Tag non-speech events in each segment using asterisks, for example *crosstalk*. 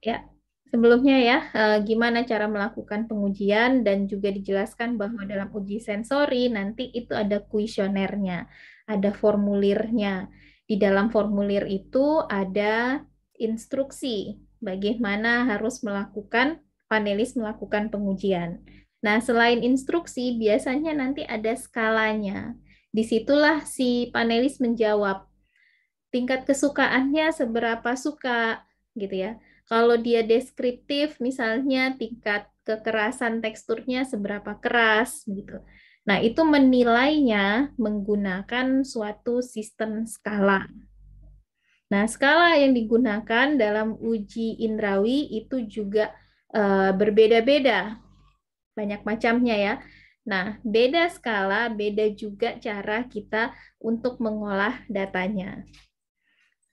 Ya, sebelumnya ya, eh, gimana cara melakukan pengujian dan juga dijelaskan bahwa dalam uji sensori nanti itu ada kuesionernya, ada formulirnya. Di dalam formulir itu ada instruksi bagaimana harus melakukan panelis melakukan pengujian. Nah, selain instruksi, biasanya nanti ada skalanya. Di situlah si panelis menjawab tingkat kesukaannya seberapa suka gitu ya. Kalau dia deskriptif, misalnya tingkat kekerasan teksturnya seberapa keras gitu. Nah, itu menilainya menggunakan suatu sistem skala. Nah, skala yang digunakan dalam uji indrawi itu juga uh, berbeda-beda. Banyak macamnya ya. Nah, beda skala, beda juga cara kita untuk mengolah datanya.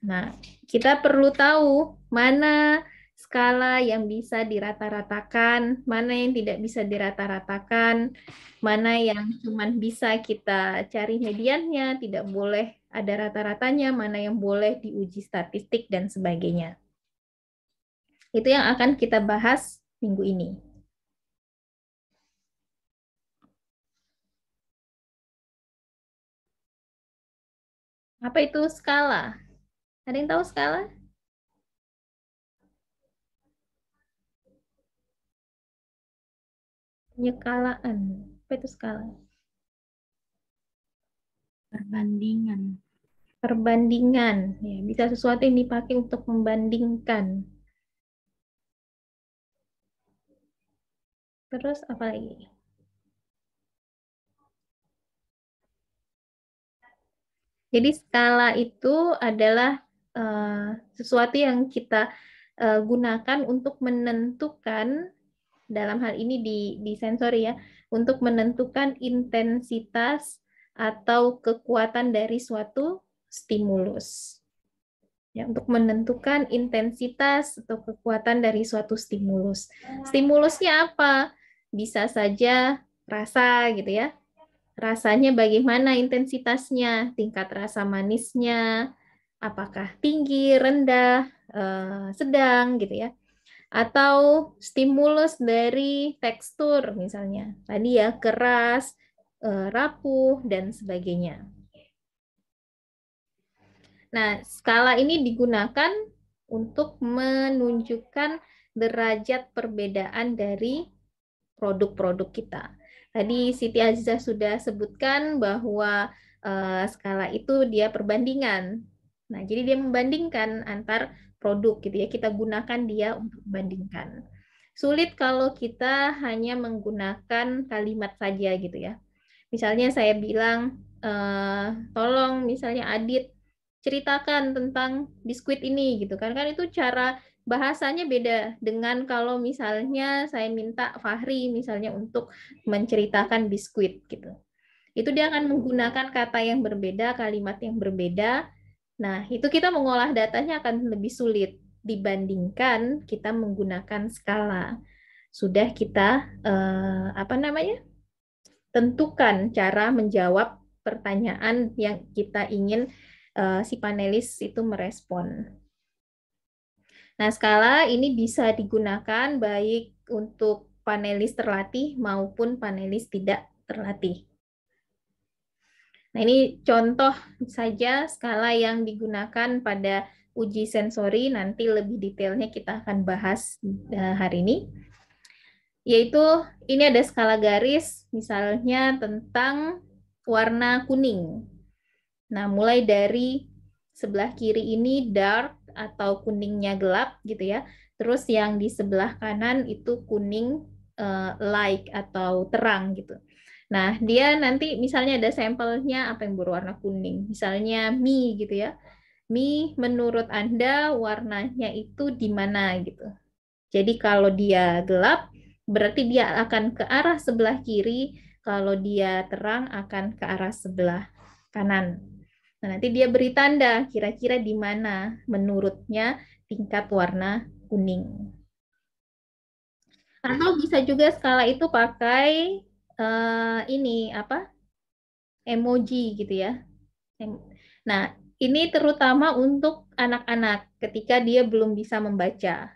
Nah, kita perlu tahu mana skala yang bisa dirata-ratakan, mana yang tidak bisa dirata-ratakan, mana yang cuma bisa kita cari mediannya, tidak boleh ada rata-ratanya, mana yang boleh diuji statistik, dan sebagainya. Itu yang akan kita bahas minggu ini. Apa itu skala? Ada yang tahu skala? Penyekalaan. Apa itu skala? Perbandingan. Perbandingan. Ya, bisa sesuatu yang dipakai untuk membandingkan. Terus apa lagi? Jadi skala itu adalah uh, sesuatu yang kita uh, gunakan untuk menentukan dalam hal ini di di sensor ya, untuk menentukan intensitas atau kekuatan dari suatu stimulus. Ya, untuk menentukan intensitas atau kekuatan dari suatu stimulus. Stimulusnya apa? Bisa saja rasa gitu ya, rasanya bagaimana intensitasnya, tingkat rasa manisnya, apakah tinggi, rendah, eh, sedang gitu ya. Atau stimulus dari tekstur misalnya. Tadi ya keras, eh, rapuh dan sebagainya. Nah, skala ini digunakan untuk menunjukkan derajat perbedaan dari produk-produk kita. Tadi Siti Aziza sudah sebutkan bahwa uh, skala itu dia perbandingan. Nah, jadi dia membandingkan antar produk gitu ya. Kita gunakan dia untuk membandingkan. Sulit kalau kita hanya menggunakan kalimat saja gitu ya. Misalnya saya bilang, uh, tolong misalnya Adit ceritakan tentang biskuit ini gitu kan. Kan itu cara bahasanya beda dengan kalau misalnya saya minta Fahri misalnya untuk menceritakan biskuit gitu. Itu dia akan menggunakan kata yang berbeda, kalimat yang berbeda. Nah, itu kita mengolah datanya akan lebih sulit dibandingkan kita menggunakan skala. Sudah kita eh, apa namanya? tentukan cara menjawab pertanyaan yang kita ingin eh, si panelis itu merespon. Nah, skala ini bisa digunakan baik untuk panelis terlatih maupun panelis tidak terlatih. Nah, ini contoh saja skala yang digunakan pada uji sensori. Nanti lebih detailnya kita akan bahas eh, hari ini. Yaitu ini ada skala garis, misalnya tentang warna kuning. Nah, mulai dari sebelah kiri ini dark, atau kuningnya gelap gitu ya. Terus yang di sebelah kanan itu kuning uh, light atau terang gitu. Nah, dia nanti misalnya ada sampelnya apa yang berwarna kuning. Misalnya mie gitu ya. Mie menurut Anda warnanya itu di mana gitu. Jadi kalau dia gelap berarti dia akan ke arah sebelah kiri, kalau dia terang akan ke arah sebelah kanan. Nah, nanti dia beri tanda kira-kira di mana menurutnya tingkat warna kuning. Atau bisa juga skala itu pakai uh, ini apa? emoji gitu ya. Nah, ini terutama untuk anak-anak ketika dia belum bisa membaca.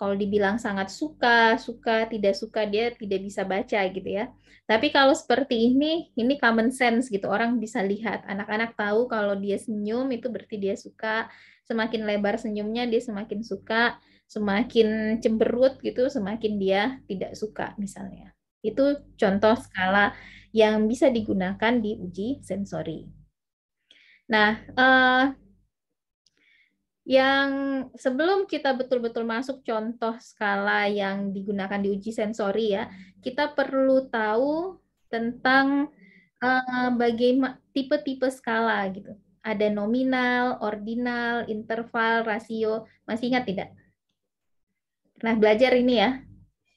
kalau dibilang sangat suka, suka, tidak suka, dia tidak bisa baca gitu ya. Tapi kalau seperti ini, ini common sense gitu. Orang bisa lihat, anak-anak tahu kalau dia senyum itu berarti dia suka. Semakin lebar senyumnya, dia semakin suka. Semakin cemberut gitu, semakin dia tidak suka misalnya. Itu contoh skala yang bisa digunakan di uji sensori. Nah, eh, yang sebelum kita betul-betul masuk contoh skala yang digunakan di uji sensori ya, kita perlu tahu tentang uh, bagaimana tipe-tipe skala gitu. Ada nominal, ordinal, interval, rasio. Masih ingat tidak? Pernah belajar ini ya?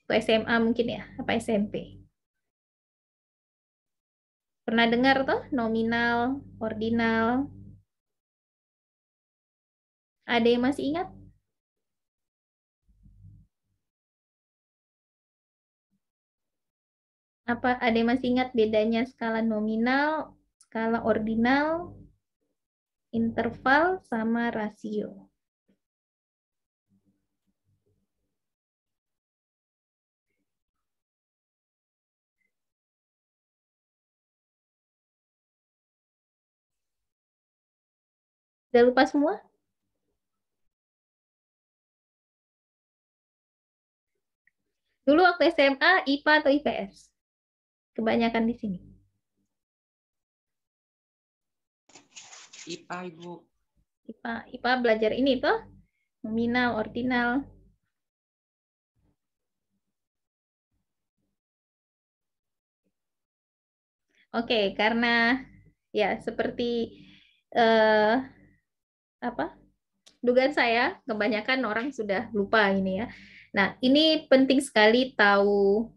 Atau SMA mungkin ya? Apa SMP? Pernah dengar tuh nominal, ordinal, ada yang masih ingat? Apa ada yang masih ingat bedanya skala nominal, skala ordinal, interval, sama rasio? Udah lupa semua? Dulu waktu SMA, IPA atau IPS? Kebanyakan di sini. IPA, Ibu. IPA, IPA belajar ini tuh, nominal, ordinal. Oke, karena ya seperti eh, apa dugaan saya, kebanyakan orang sudah lupa ini ya. Nah, ini penting sekali tahu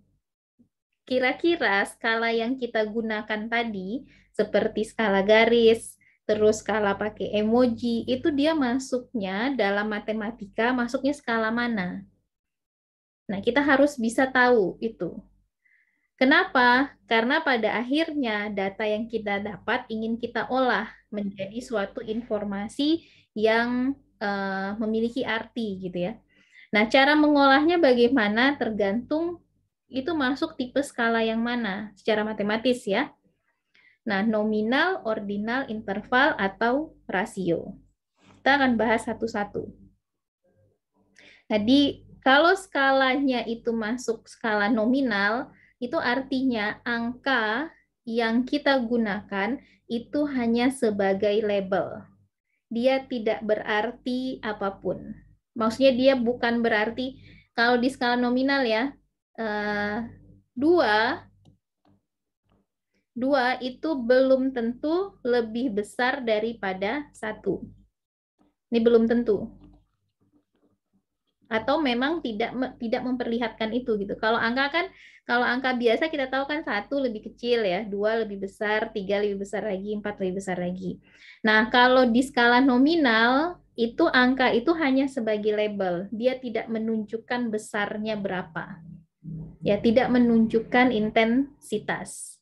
kira-kira skala yang kita gunakan tadi, seperti skala garis, terus skala pakai emoji, itu dia masuknya dalam matematika, masuknya skala mana. Nah, kita harus bisa tahu itu. Kenapa? Karena pada akhirnya data yang kita dapat ingin kita olah menjadi suatu informasi yang uh, memiliki arti gitu ya. Nah, cara mengolahnya bagaimana tergantung itu masuk tipe skala yang mana secara matematis ya. Nah, nominal, ordinal, interval, atau rasio. Kita akan bahas satu-satu. Jadi, kalau skalanya itu masuk skala nominal, itu artinya angka yang kita gunakan itu hanya sebagai label. Dia tidak berarti apa pun. Maksudnya dia bukan berarti kalau di skala nominal ya uh, dua dua itu belum tentu lebih besar daripada satu. Ini belum tentu. Atau memang tidak tidak memperlihatkan itu gitu. Kalau angka kan kalau angka biasa kita tahu kan satu lebih kecil ya, dua lebih besar, tiga lebih besar lagi, empat lebih besar lagi. Nah kalau di skala nominal itu angka itu hanya sebagai label, dia tidak menunjukkan besarnya berapa, ya tidak menunjukkan intensitas.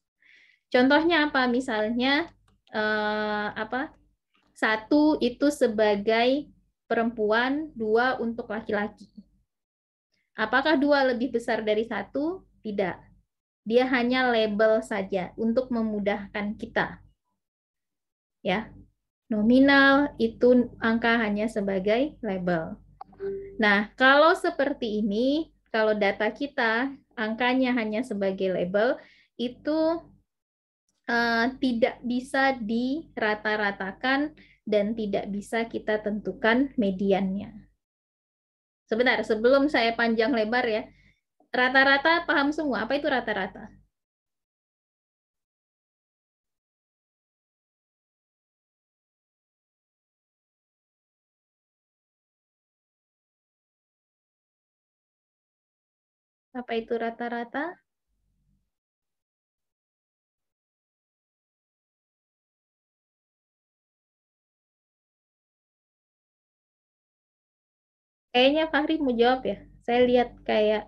Contohnya apa? Misalnya eh, apa? Satu itu sebagai perempuan, dua untuk laki-laki. Apakah dua lebih besar dari satu? Tidak. Dia hanya label saja untuk memudahkan kita. Ya. Nominal itu angka hanya sebagai label. Nah, kalau seperti ini, kalau data kita angkanya hanya sebagai label, itu uh, tidak bisa dirata-ratakan dan tidak bisa kita tentukan mediannya. Sebentar, sebelum saya panjang lebar ya, Rata-rata paham semua. Apa itu rata-rata? Apa itu rata-rata? Kayaknya Fahri mau jawab ya. Saya lihat kayak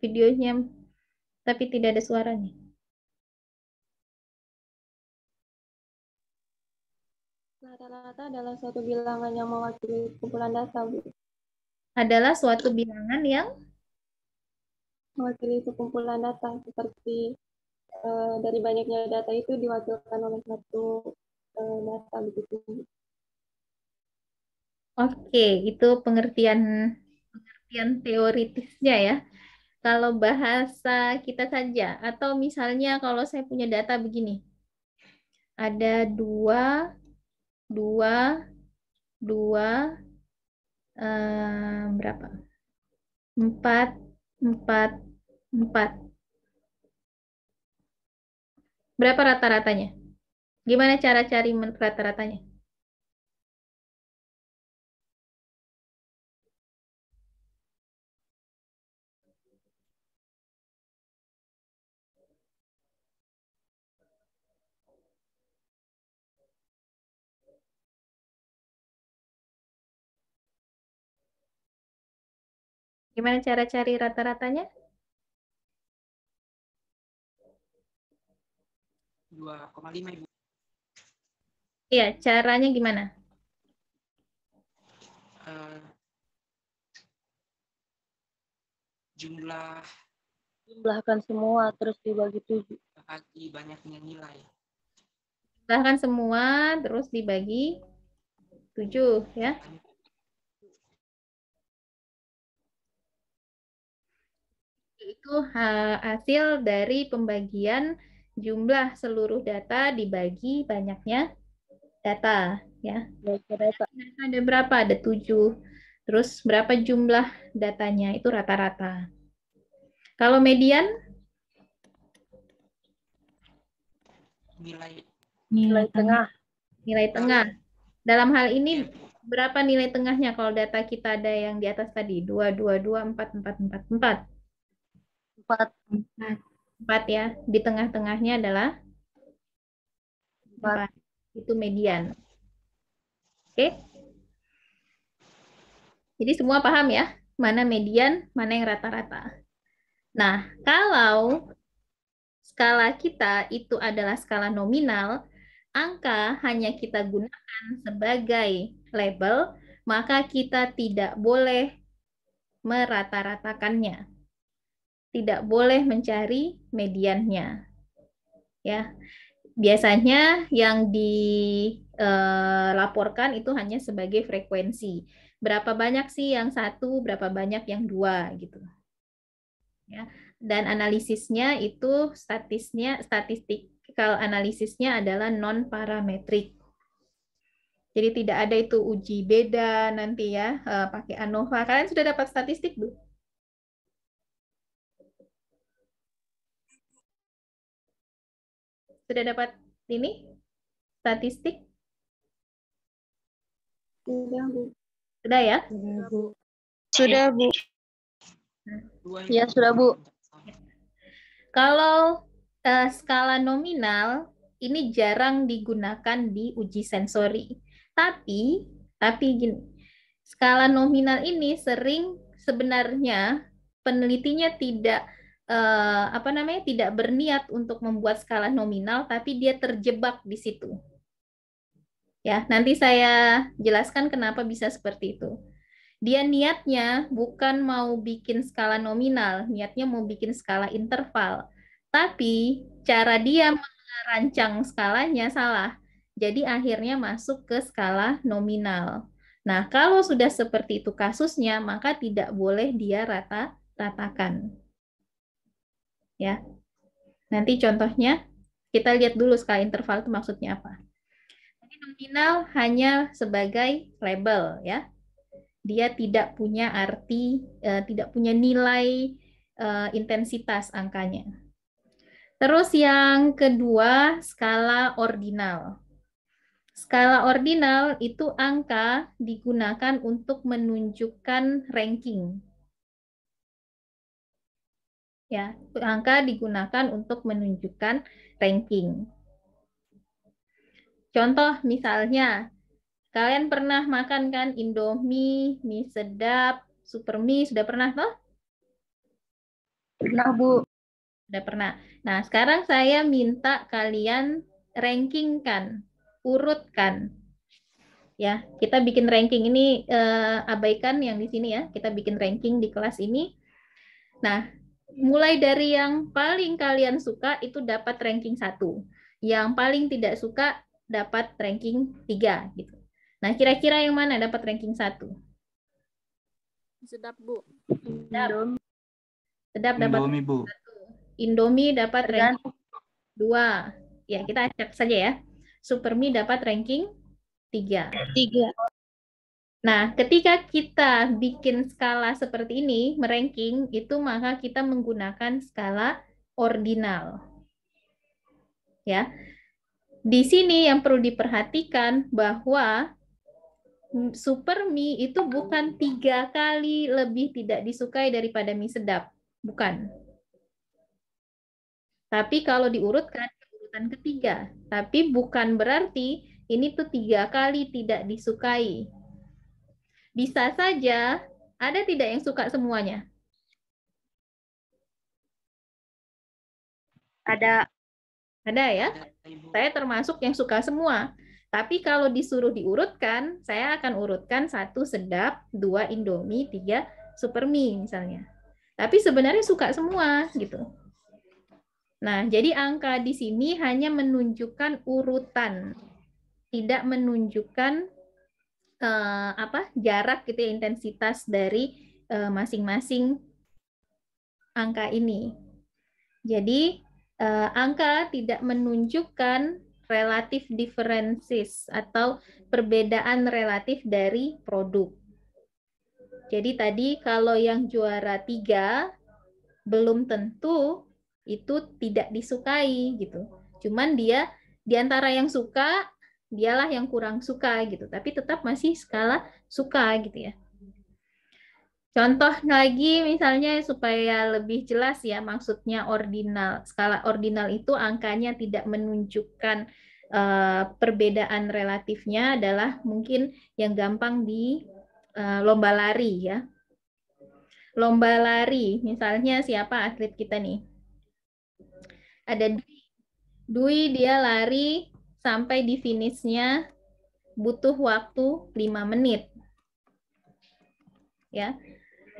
videonya tapi tidak ada suaranya. Rata-rata adalah suatu bilangan yang mewakili kumpulan data, Bu. adalah suatu bilangan yang mewakili sekumpulan data seperti uh, dari banyaknya data itu diwakilkan oleh satu uh, data begitu. Oke, itu pengertian pengertian teoritisnya ya. Kalau bahasa kita saja, atau misalnya kalau saya punya data begini, ada dua, dua, dua, eh, berapa? Empat, empat, empat. Berapa rata-ratanya? Gimana cara cari rata-ratanya? Gimana cara cari rata-ratanya? 2,5 Ibu. Iya, caranya gimana? Uh, jumlah jumlahkan semua terus dibagi tujuh. Bagi banyaknya nilai. Jumlahkan semua terus dibagi tujuh ya. Itu hasil dari pembagian jumlah seluruh data dibagi banyaknya data ya. Data. Ada berapa? Ada tujuh. Terus berapa jumlah datanya? Itu rata-rata. Kalau median? Nilai nilai tengah. Nilai tengah. Dalam hal ini berapa nilai tengahnya kalau data kita ada yang di atas tadi? dua dua dua empat empat empat empat empat empat 4 ya. Di tengah-tengahnya adalah 4. Itu median. Oke. Jadi semua paham ya, mana median, mana yang rata-rata. Nah, kalau skala kita itu adalah skala nominal, angka hanya kita gunakan sebagai label, maka kita tidak boleh merata-ratakannya tidak boleh mencari mediannya. Ya. Biasanya yang dilaporkan itu hanya sebagai frekuensi. Berapa banyak sih yang satu, berapa banyak yang dua gitu. Ya. Dan analisisnya itu statisnya statistikal analisisnya adalah non parametrik. Jadi tidak ada itu uji beda nanti ya uh, pakai ANOVA. Kalian sudah dapat statistik belum? Sudah dapat ini statistik? Sudah, Bu. Sudah ya? Sudah, Bu. Sudah, Bu. Ya, sudah, Bu. Kalau uh, skala nominal ini jarang digunakan di uji sensori. Tapi, tapi gini, skala nominal ini sering sebenarnya penelitinya tidak uh, apa namanya tidak berniat untuk membuat skala nominal tapi dia terjebak di situ. Ya, nanti saya jelaskan kenapa bisa seperti itu. Dia niatnya bukan mau bikin skala nominal, niatnya mau bikin skala interval. Tapi cara dia merancang skalanya salah. Jadi akhirnya masuk ke skala nominal. Nah, kalau sudah seperti itu kasusnya, maka tidak boleh dia rata-ratakan ya. Nanti contohnya kita lihat dulu skala interval itu maksudnya apa. Jadi nominal hanya sebagai label ya. Dia tidak punya arti, uh, tidak punya nilai uh, intensitas angkanya. Terus yang kedua, skala ordinal. Skala ordinal itu angka digunakan untuk menunjukkan ranking ya angka digunakan untuk menunjukkan ranking. Contoh misalnya, kalian pernah makan kan Indomie, mie sedap, super mie, sudah pernah toh? Pernah, Bu. Sudah pernah. Nah, sekarang saya minta kalian rankingkan, urutkan. Ya, kita bikin ranking ini eh, abaikan yang di sini ya. Kita bikin ranking di kelas ini. Nah, mulai dari yang paling kalian suka itu dapat ranking satu. Yang paling tidak suka dapat ranking tiga gitu. Nah, kira-kira yang mana dapat ranking satu? Sedap, Bu. Sedap. Sedap dapat Indomie, Bu. Indomie dapat ranking dua. Ya, kita acak saja ya. Supermi dapat ranking tiga. Tiga. Nah, ketika kita bikin skala seperti ini, meranking, itu maka kita menggunakan skala ordinal. Ya. Di sini yang perlu diperhatikan bahwa super mie itu bukan tiga kali lebih tidak disukai daripada mie sedap. Bukan. Tapi kalau diurutkan, urutan ketiga. Tapi bukan berarti ini tuh tiga kali tidak disukai. Bisa saja ada tidak yang suka semuanya? Ada. Ada ya? Saya termasuk yang suka semua. Tapi kalau disuruh diurutkan, saya akan urutkan satu sedap, dua indomie, tiga super mie misalnya. Tapi sebenarnya suka semua gitu. Nah, jadi angka di sini hanya menunjukkan urutan, tidak menunjukkan eh, apa jarak gitu ya, intensitas dari eh, masing-masing angka ini. Jadi eh, angka tidak menunjukkan relatif differences atau perbedaan relatif dari produk. Jadi tadi kalau yang juara tiga belum tentu itu tidak disukai gitu. Cuman dia di antara yang suka dialah yang kurang suka gitu, tapi tetap masih skala suka gitu ya. Contoh lagi misalnya supaya lebih jelas ya maksudnya ordinal. Skala ordinal itu angkanya tidak menunjukkan uh, perbedaan relatifnya adalah mungkin yang gampang di uh, lomba lari ya. Lomba lari, misalnya siapa atlet kita nih? Ada Dwi. Dwi dia lari sampai di finishnya butuh waktu 5 menit. Ya.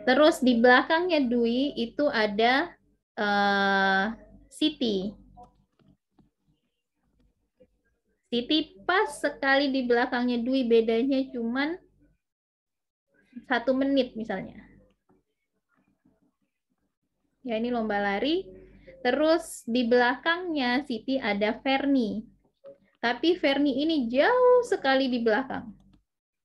Terus di belakangnya Dwi itu ada uh, Siti. Siti pas sekali di belakangnya Dwi bedanya cuman satu menit misalnya. Ya ini lomba lari. Terus di belakangnya Siti ada Verni. Tapi Verni ini jauh sekali di belakang.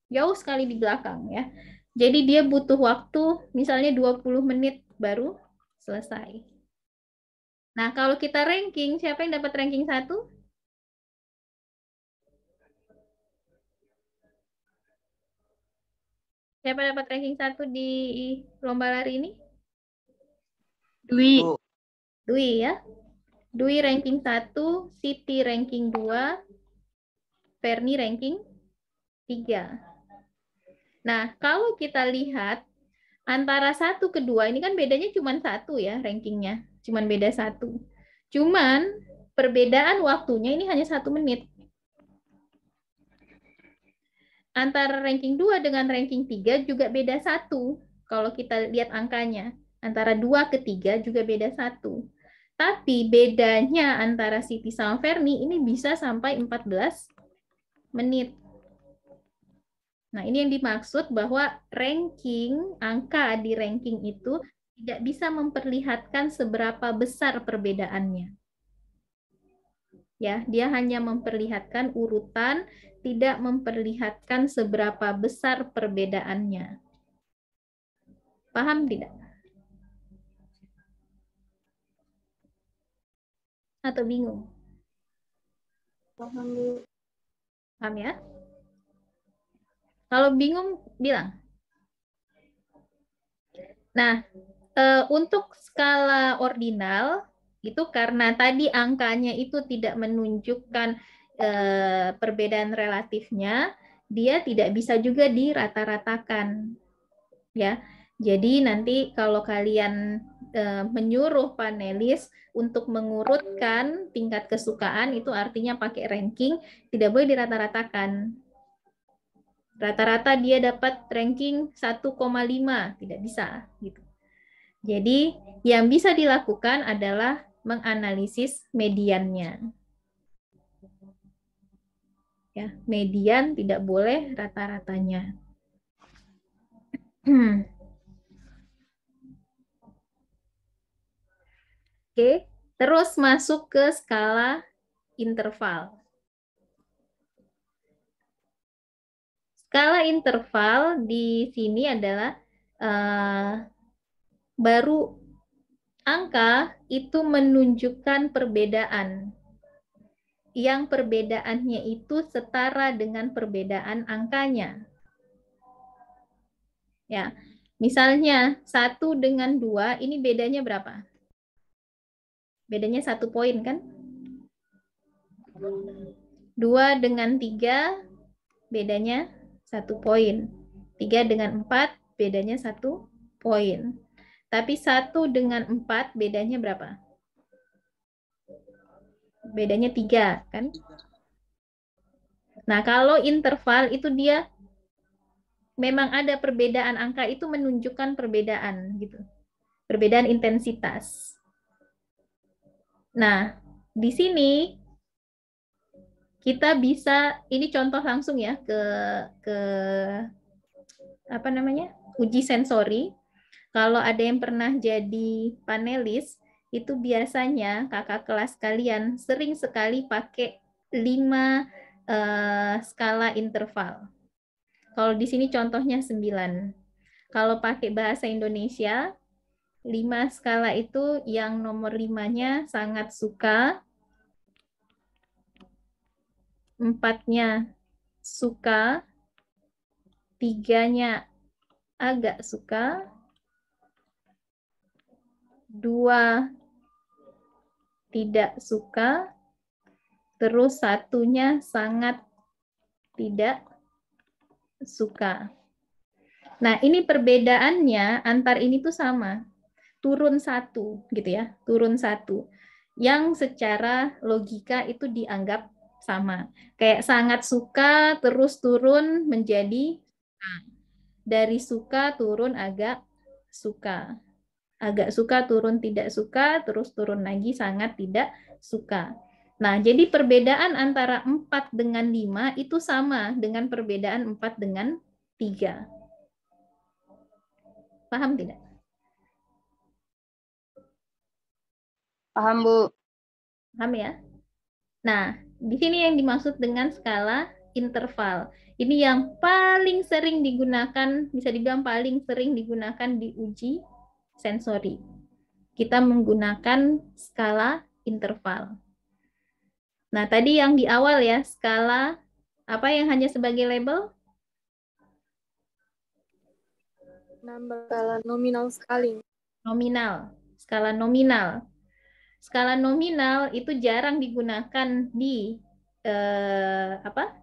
Jauh sekali di belakang ya. Jadi dia butuh waktu misalnya 20 menit baru selesai. Nah, kalau kita ranking, siapa yang dapat ranking satu? Siapa dapat ranking satu di lomba lari ini? Dwi. Dwi ya. Dwi ranking 1, Siti ranking 2, Ferni ranking 3. Nah, kalau kita lihat antara satu ke dua ini kan bedanya cuma satu ya rankingnya, cuma beda satu. Cuman perbedaan waktunya ini hanya satu menit. Antara ranking 2 dengan ranking 3 juga beda satu. Kalau kita lihat angkanya, antara 2 ke 3 juga beda satu. Tapi bedanya antara Siti sama Verni ini bisa sampai 14 menit. Nah, ini yang dimaksud bahwa ranking, angka di ranking itu tidak bisa memperlihatkan seberapa besar perbedaannya. Ya, dia hanya memperlihatkan urutan, tidak memperlihatkan seberapa besar perbedaannya. Paham tidak? Atau bingung? Paham, Bu. Paham ya? Kalau bingung, bilang. Nah, eh, untuk skala ordinal, itu karena tadi angkanya itu tidak menunjukkan eh, perbedaan relatifnya, dia tidak bisa juga dirata-ratakan. Ya, jadi nanti kalau kalian menyuruh panelis untuk mengurutkan tingkat kesukaan, itu artinya pakai ranking, tidak boleh dirata-ratakan Rata-rata dia dapat ranking 1,5, tidak bisa gitu. Jadi yang bisa dilakukan adalah menganalisis mediannya. Ya, median tidak boleh rata-ratanya. *clears throat* Oke, terus masuk ke skala interval. Skala interval di sini adalah uh, baru angka itu menunjukkan perbedaan. Yang perbedaannya itu setara dengan perbedaan angkanya. Ya, misalnya satu dengan dua ini bedanya berapa? Bedanya satu poin kan? Dua dengan tiga bedanya satu poin. Tiga dengan empat bedanya satu poin. Tapi satu dengan empat bedanya berapa? Bedanya tiga kan? Nah kalau interval itu dia memang ada perbedaan angka itu menunjukkan perbedaan gitu. Perbedaan intensitas. Nah, di sini kita bisa ini contoh langsung ya ke ke apa namanya? uji sensori. Kalau ada yang pernah jadi panelis, itu biasanya kakak kelas kalian sering sekali pakai lima uh, skala interval. Kalau di sini contohnya 9. Kalau pakai bahasa Indonesia, lima skala itu yang nomor limanya sangat suka, empatnya suka, tiganya agak suka, dua tidak suka, terus satunya sangat tidak suka. Nah, ini perbedaannya antar ini tuh sama turun satu gitu ya, turun satu. Yang secara logika itu dianggap sama. Kayak sangat suka terus turun menjadi dari suka turun agak suka. Agak suka turun tidak suka, terus turun lagi sangat tidak suka. Nah, jadi perbedaan antara 4 dengan 5 itu sama dengan perbedaan 4 dengan 3. Paham tidak? Paham, Bu. Paham ya? Nah, di sini yang dimaksud dengan skala interval. Ini yang paling sering digunakan, bisa dibilang paling sering digunakan di uji sensori. Kita menggunakan skala interval. Nah, tadi yang di awal ya, skala apa yang hanya sebagai label? Number skala nominal scaling. Nominal, skala nominal skala nominal itu jarang digunakan di eh, apa?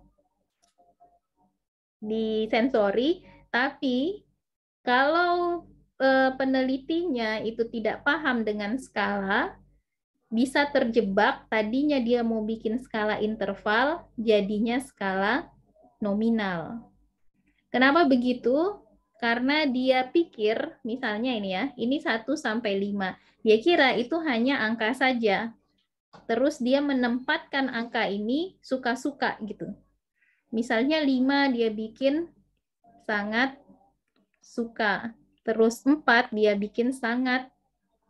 di sensori, tapi kalau eh, penelitinya itu tidak paham dengan skala, bisa terjebak tadinya dia mau bikin skala interval, jadinya skala nominal. Kenapa begitu? Karena dia pikir, misalnya ini ya, ini 1 sampai 5. Dia kira itu hanya angka saja. Terus dia menempatkan angka ini suka-suka gitu. Misalnya 5 dia bikin sangat suka. Terus 4 dia bikin sangat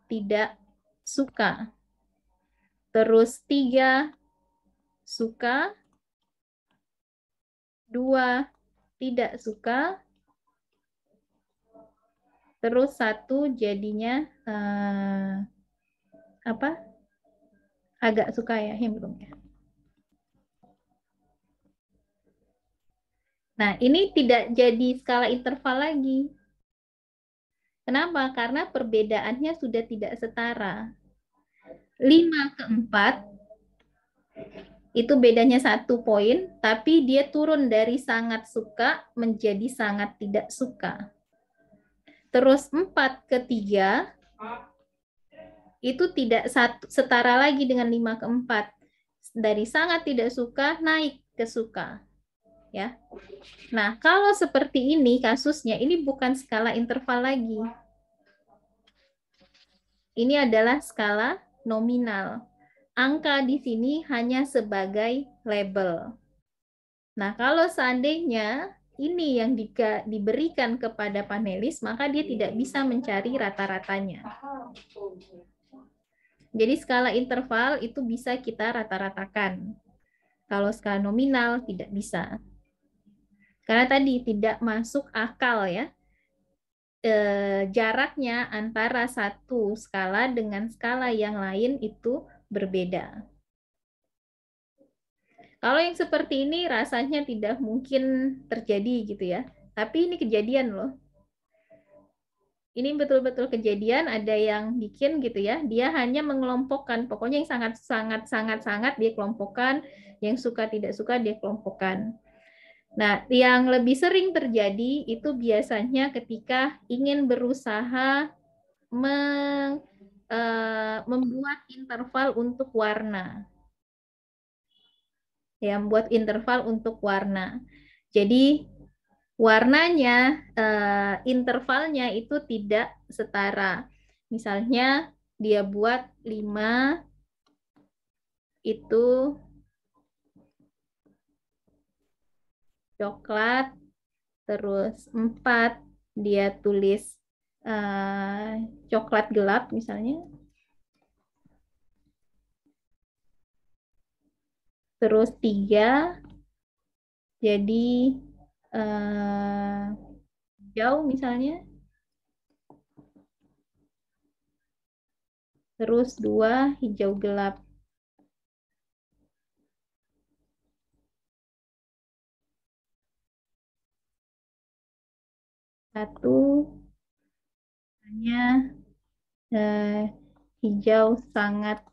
tidak suka. Terus 3 suka. 2 tidak suka terus satu jadinya uh, apa agak suka ya himrung ya. Nah, ini tidak jadi skala interval lagi. Kenapa? Karena perbedaannya sudah tidak setara. 5 ke 4 itu bedanya satu poin, tapi dia turun dari sangat suka menjadi sangat tidak suka. Terus 4 ke 3 itu tidak satu, setara lagi dengan 5 ke 4. Dari sangat tidak suka naik ke suka. ya. Nah, kalau seperti ini kasusnya, ini bukan skala interval lagi. Ini adalah skala nominal. Angka di sini hanya sebagai label. Nah, kalau seandainya ini yang di, diberikan kepada panelis, maka dia tidak bisa mencari rata-ratanya. Jadi skala interval itu bisa kita rata-ratakan. Kalau skala nominal tidak bisa. Karena tadi tidak masuk akal ya. E, jaraknya antara satu skala dengan skala yang lain itu berbeda. Kalau yang seperti ini rasanya tidak mungkin terjadi gitu ya. Tapi ini kejadian loh. Ini betul-betul kejadian, ada yang bikin gitu ya. Dia hanya mengelompokkan, pokoknya yang sangat sangat sangat sangat dia kelompokkan, yang suka tidak suka dia kelompokkan. Nah, yang lebih sering terjadi itu biasanya ketika ingin berusaha uh, membuat interval untuk warna ya buat interval untuk warna. Jadi warnanya uh, intervalnya itu tidak setara. Misalnya dia buat 5 itu coklat terus 4 dia tulis uh, coklat gelap misalnya terus tiga jadi uh, jauh misalnya. Terus dua hijau gelap. Satu hanya uh, hijau sangat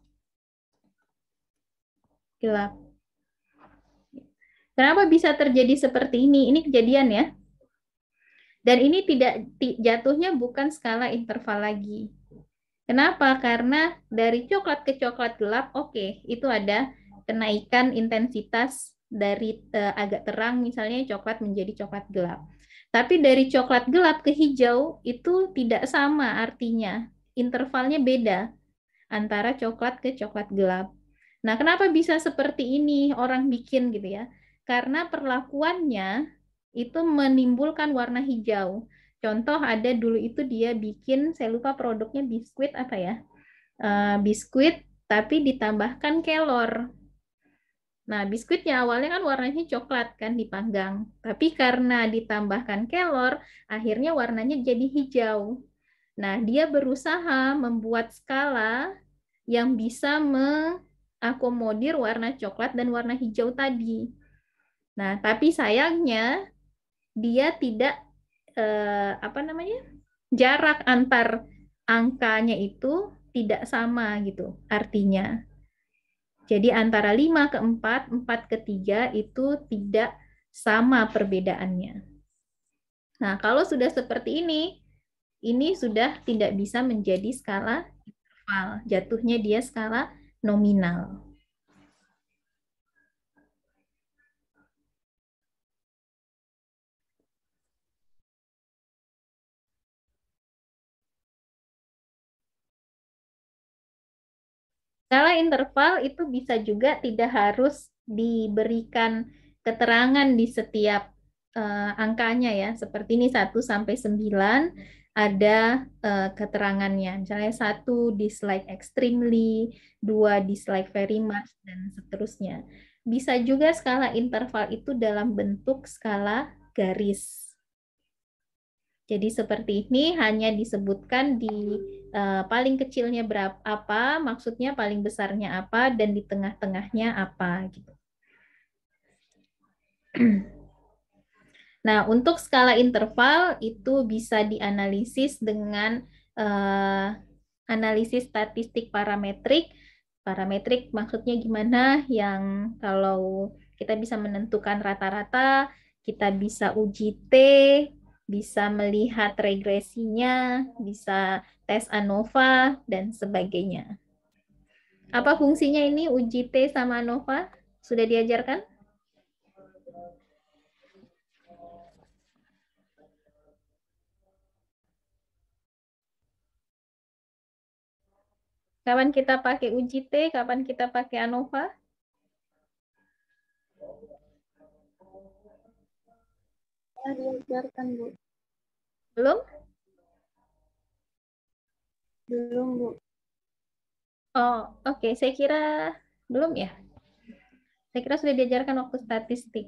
gelap Kenapa bisa terjadi seperti ini? Ini kejadian ya. Dan ini tidak jatuhnya bukan skala interval lagi. Kenapa? Karena dari coklat ke coklat gelap, oke, okay, itu ada kenaikan intensitas dari uh, agak terang misalnya coklat menjadi coklat gelap. Tapi dari coklat gelap ke hijau itu tidak sama artinya. Intervalnya beda antara coklat ke coklat gelap. Nah, kenapa bisa seperti ini orang bikin gitu ya? Karena perlakuannya itu menimbulkan warna hijau. Contoh ada dulu itu dia bikin, saya lupa produknya biskuit apa ya, uh, biskuit tapi ditambahkan kelor. Nah, biskuitnya awalnya kan warnanya coklat kan dipanggang, tapi karena ditambahkan kelor, akhirnya warnanya jadi hijau. Nah, dia berusaha membuat skala yang bisa mengakomodir warna coklat dan warna hijau tadi. Nah, tapi sayangnya dia tidak eh, apa namanya? jarak antar angkanya itu tidak sama gitu artinya. Jadi antara 5 ke 4, 4 ke 3 itu tidak sama perbedaannya. Nah, kalau sudah seperti ini, ini sudah tidak bisa menjadi skala interval. Jatuhnya dia skala nominal. Skala interval itu bisa juga tidak harus diberikan keterangan di setiap uh, angkanya ya. Seperti ini 1 sampai 9 ada uh, keterangannya. Misalnya satu dislike extremely, dua dislike very much dan seterusnya. Bisa juga skala interval itu dalam bentuk skala garis. Jadi seperti ini hanya disebutkan di uh, paling kecilnya berapa apa, maksudnya paling besarnya apa dan di tengah-tengahnya apa gitu. *clears throat* Nah, untuk skala interval itu bisa dianalisis dengan uh, analisis statistik parametrik. Parametrik maksudnya gimana? Yang kalau kita bisa menentukan rata-rata, kita bisa uji T, bisa melihat regresinya, bisa tes ANOVA, dan sebagainya. Apa fungsinya ini uji t sama ANOVA? Sudah diajarkan? Kapan kita pakai uji t? kapan kita pakai ANOVA? Diajarkan, Bu. Belum? Belum, Bu. Oh, oke. Saya kira belum ya. Saya kira sudah diajarkan waktu statistik.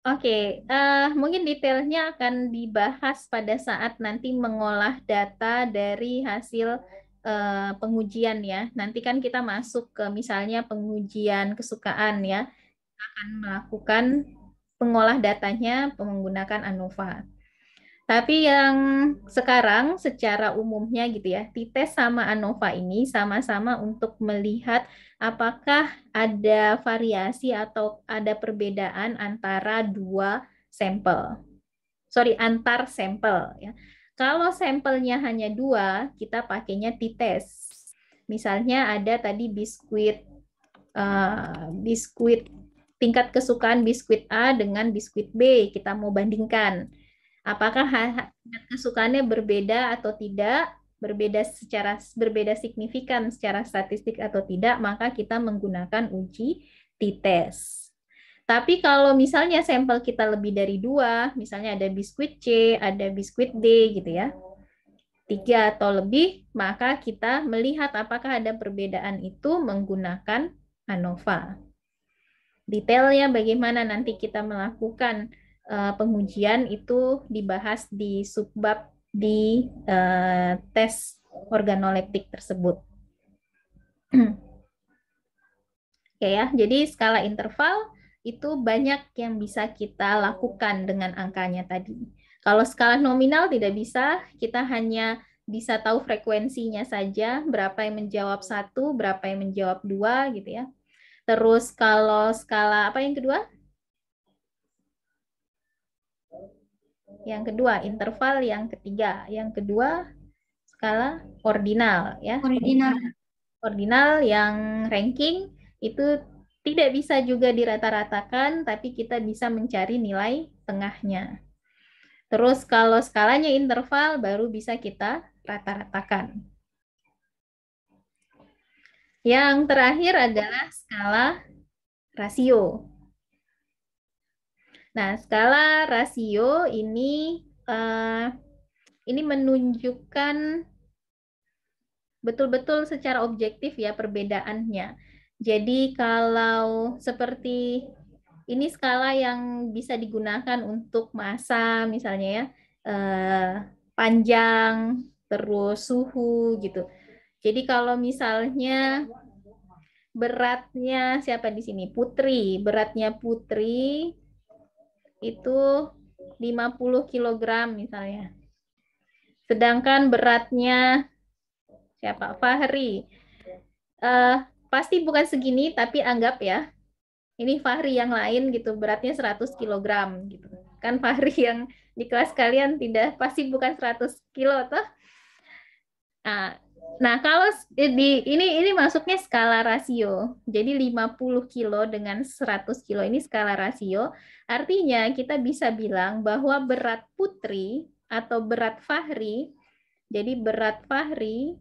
Oke, eh, mungkin detailnya akan dibahas pada saat nanti mengolah data dari hasil eh, pengujian ya. Nanti kan kita masuk ke misalnya pengujian kesukaan ya, akan melakukan pengolah datanya menggunakan ANOVA. Tapi yang sekarang secara umumnya gitu ya, TITES sama ANOVA ini sama-sama untuk melihat apakah ada variasi atau ada perbedaan antara dua sampel. Sorry, antar sampel ya. Kalau sampelnya hanya dua, kita pakainya TITES. Misalnya ada tadi biskuit uh, biskuit tingkat kesukaan biskuit A dengan biskuit B, kita mau bandingkan apakah kesukaannya berbeda atau tidak, berbeda secara berbeda signifikan secara statistik atau tidak, maka kita menggunakan uji t-test. Tapi kalau misalnya sampel kita lebih dari dua, misalnya ada biskuit C, ada biskuit D gitu ya, tiga atau lebih, maka kita melihat apakah ada perbedaan itu menggunakan ANOVA. Detailnya bagaimana nanti kita melakukan uh, pengujian itu dibahas di subbab di uh, tes organoleptik tersebut. *clears throat* Oke ya, jadi skala interval itu banyak yang bisa kita lakukan dengan angkanya tadi. Kalau skala nominal tidak bisa, kita hanya bisa tahu frekuensinya saja, berapa yang menjawab satu, berapa yang menjawab dua, gitu ya. Terus kalau skala apa yang kedua? Yang kedua, interval yang ketiga. Yang kedua, skala ordinal ya. Ordinal. Ordinal yang ranking itu tidak bisa juga dirata-ratakan, tapi kita bisa mencari nilai tengahnya. Terus kalau skalanya interval baru bisa kita rata-ratakan. Yang terakhir adalah skala rasio. Nah, skala rasio ini uh, ini menunjukkan betul-betul secara objektif ya perbedaannya. Jadi kalau seperti ini skala yang bisa digunakan untuk masa misalnya ya uh, panjang terus suhu gitu. Jadi kalau misalnya beratnya siapa di sini? Putri, beratnya Putri itu 50 kg misalnya. Sedangkan beratnya siapa? Fahri. Uh, pasti bukan segini, tapi anggap ya. Ini Fahri yang lain gitu, beratnya 100 kg gitu. Kan Fahri *laughs* yang di kelas kalian tidak pasti bukan 100 kilo toh. Nah, Nah, kalau di ini ini masuknya skala rasio. Jadi 50 kilo dengan 100 kilo ini skala rasio. Artinya kita bisa bilang bahwa berat Putri atau berat Fahri, jadi berat Fahri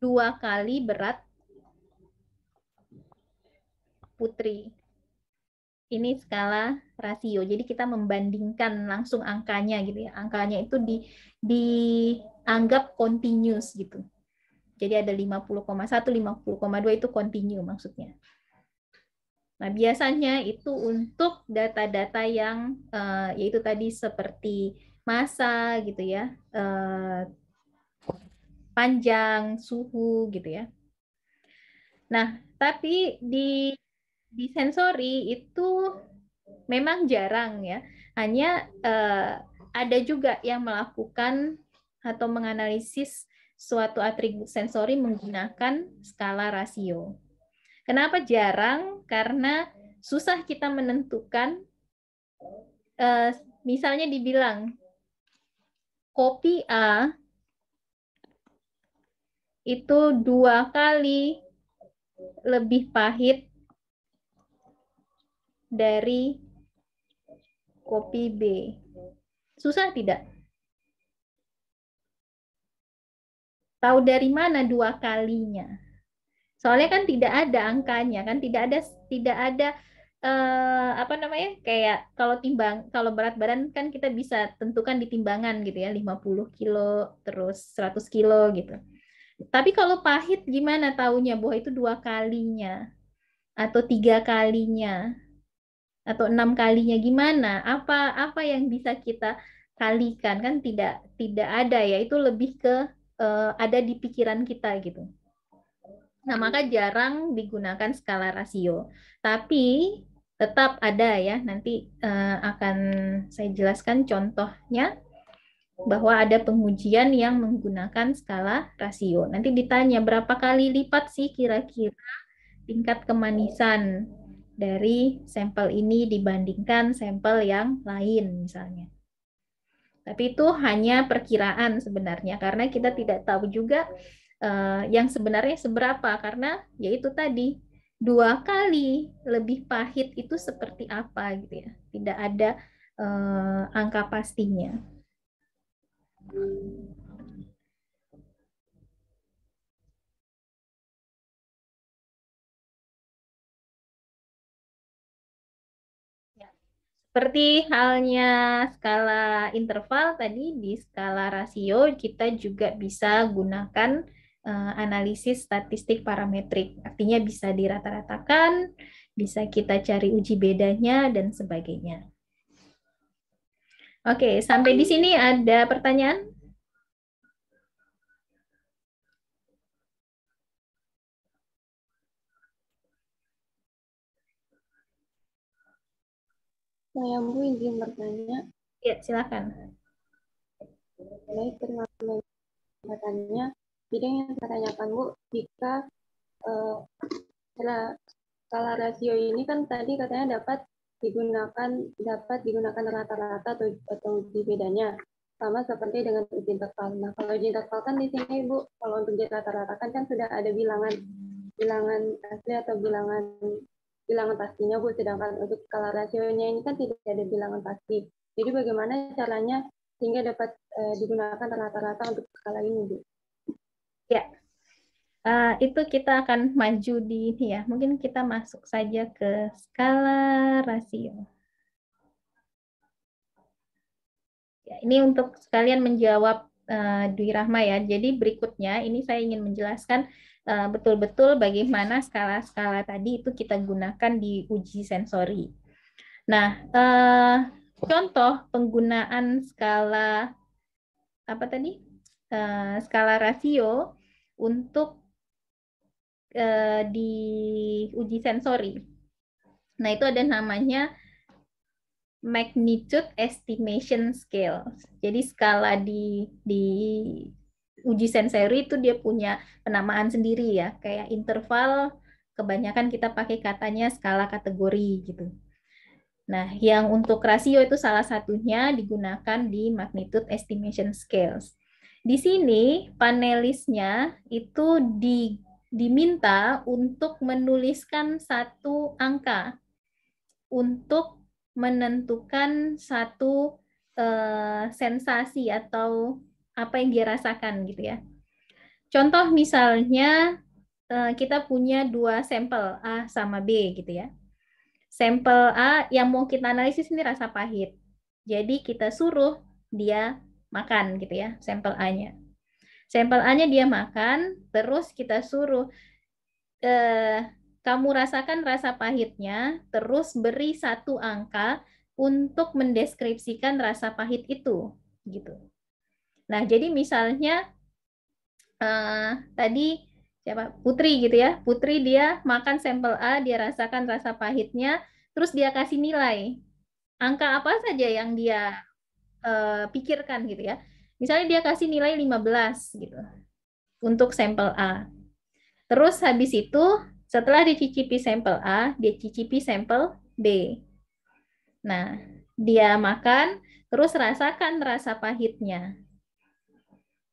dua kali berat Putri ini skala rasio. Jadi kita membandingkan langsung angkanya gitu ya. Angkanya itu di dianggap continuous gitu. Jadi ada 50,1, 50,2 itu continue maksudnya. Nah, biasanya itu untuk data-data yang uh, yaitu tadi seperti masa gitu ya, uh, panjang, suhu gitu ya. Nah, tapi di di sensori itu memang jarang ya. Hanya uh, ada juga yang melakukan atau menganalisis suatu atribut sensori menggunakan skala rasio. Kenapa jarang? Karena susah kita menentukan, uh, misalnya dibilang kopi A itu dua kali lebih pahit dari kopi B. Susah tidak? Tahu dari mana dua kalinya? Soalnya kan tidak ada angkanya, kan tidak ada tidak ada eh, apa namanya? Kayak kalau timbang kalau berat badan kan kita bisa tentukan di timbangan gitu ya, 50 kilo terus 100 kilo gitu. Tapi kalau pahit gimana taunya bahwa itu dua kalinya atau tiga kalinya atau enam kalinya gimana? Apa apa yang bisa kita kalikan kan tidak tidak ada ya itu lebih ke uh, ada di pikiran kita gitu. Nah maka jarang digunakan skala rasio, tapi tetap ada ya nanti uh, akan saya jelaskan contohnya bahwa ada pengujian yang menggunakan skala rasio. Nanti ditanya berapa kali lipat sih kira-kira tingkat kemanisan dari sampel ini dibandingkan sampel yang lain misalnya. Tapi itu hanya perkiraan sebenarnya karena kita tidak tahu juga uh, yang sebenarnya seberapa karena yaitu tadi dua kali lebih pahit itu seperti apa gitu ya. Tidak ada uh, angka pastinya. Seperti halnya skala interval tadi di skala rasio kita juga bisa gunakan uh, analisis statistik parametrik. Artinya bisa dirata-ratakan, bisa kita cari uji bedanya dan sebagainya. Oke, sampai di sini ada pertanyaan? Saya Bu izin bertanya. Ya, silakan. Baik, terima kasih pertanyaannya. Jadi yang saya tanyakan Bu, jika uh, skala rasio ini kan tadi katanya dapat digunakan dapat digunakan rata-rata atau atau di bedanya sama seperti dengan uji interval. Nah, kalau uji interval kan di sini Bu, kalau untuk rata-rata kan, kan sudah ada bilangan bilangan asli atau bilangan bilangan pastinya Bu, sedangkan untuk skala rasionya ini kan tidak ada bilangan pasti. Jadi bagaimana caranya sehingga dapat eh, digunakan rata-rata untuk skala ini Bu? Ya, uh, itu kita akan maju di ini ya. Mungkin kita masuk saja ke skala rasio. Ya, ini untuk sekalian menjawab uh, Dwi Rahma ya. Jadi berikutnya ini saya ingin menjelaskan eh, betul-betul uh, bagaimana skala-skala tadi itu kita gunakan di uji sensori. Nah, uh, contoh penggunaan skala apa tadi? Uh, skala rasio untuk uh, di uji sensori. Nah, itu ada namanya magnitude estimation scale. Jadi skala di di uji sensori itu dia punya penamaan sendiri ya, kayak interval kebanyakan kita pakai katanya skala kategori gitu. Nah, yang untuk rasio itu salah satunya digunakan di magnitude estimation scales. Di sini panelisnya itu di diminta untuk menuliskan satu angka untuk menentukan satu uh, sensasi atau apa yang dia rasakan gitu ya. Contoh misalnya uh, kita punya dua sampel A sama B gitu ya. Sampel A yang mau kita analisis ini rasa pahit. Jadi kita suruh dia makan gitu ya, sampel A-nya. Sampel A-nya dia makan, terus kita suruh eh, kamu rasakan rasa pahitnya, terus beri satu angka untuk mendeskripsikan rasa pahit itu, gitu. Nah, jadi misalnya eh, tadi siapa Putri gitu ya, Putri dia makan sampel A, dia rasakan rasa pahitnya, terus dia kasih nilai angka apa saja yang dia eh, pikirkan gitu ya Misalnya dia kasih nilai 15 gitu untuk sampel A. Terus habis itu setelah dicicipi sampel A, dia cicipi sampel B. Nah, dia makan terus rasakan rasa pahitnya.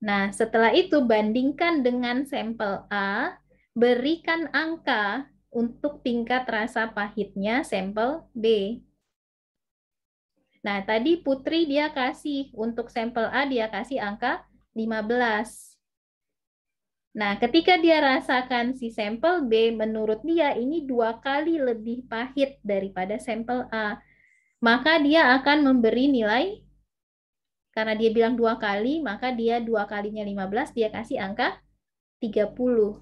Nah, setelah itu bandingkan dengan sampel A, berikan angka untuk tingkat rasa pahitnya sampel B. Nah, tadi Putri dia kasih untuk sampel A dia kasih angka 15. Nah, ketika dia rasakan si sampel B, menurut dia ini dua kali lebih pahit daripada sampel A. Maka dia akan memberi nilai, karena dia bilang dua kali, maka dia dua kalinya 15, dia kasih angka 30.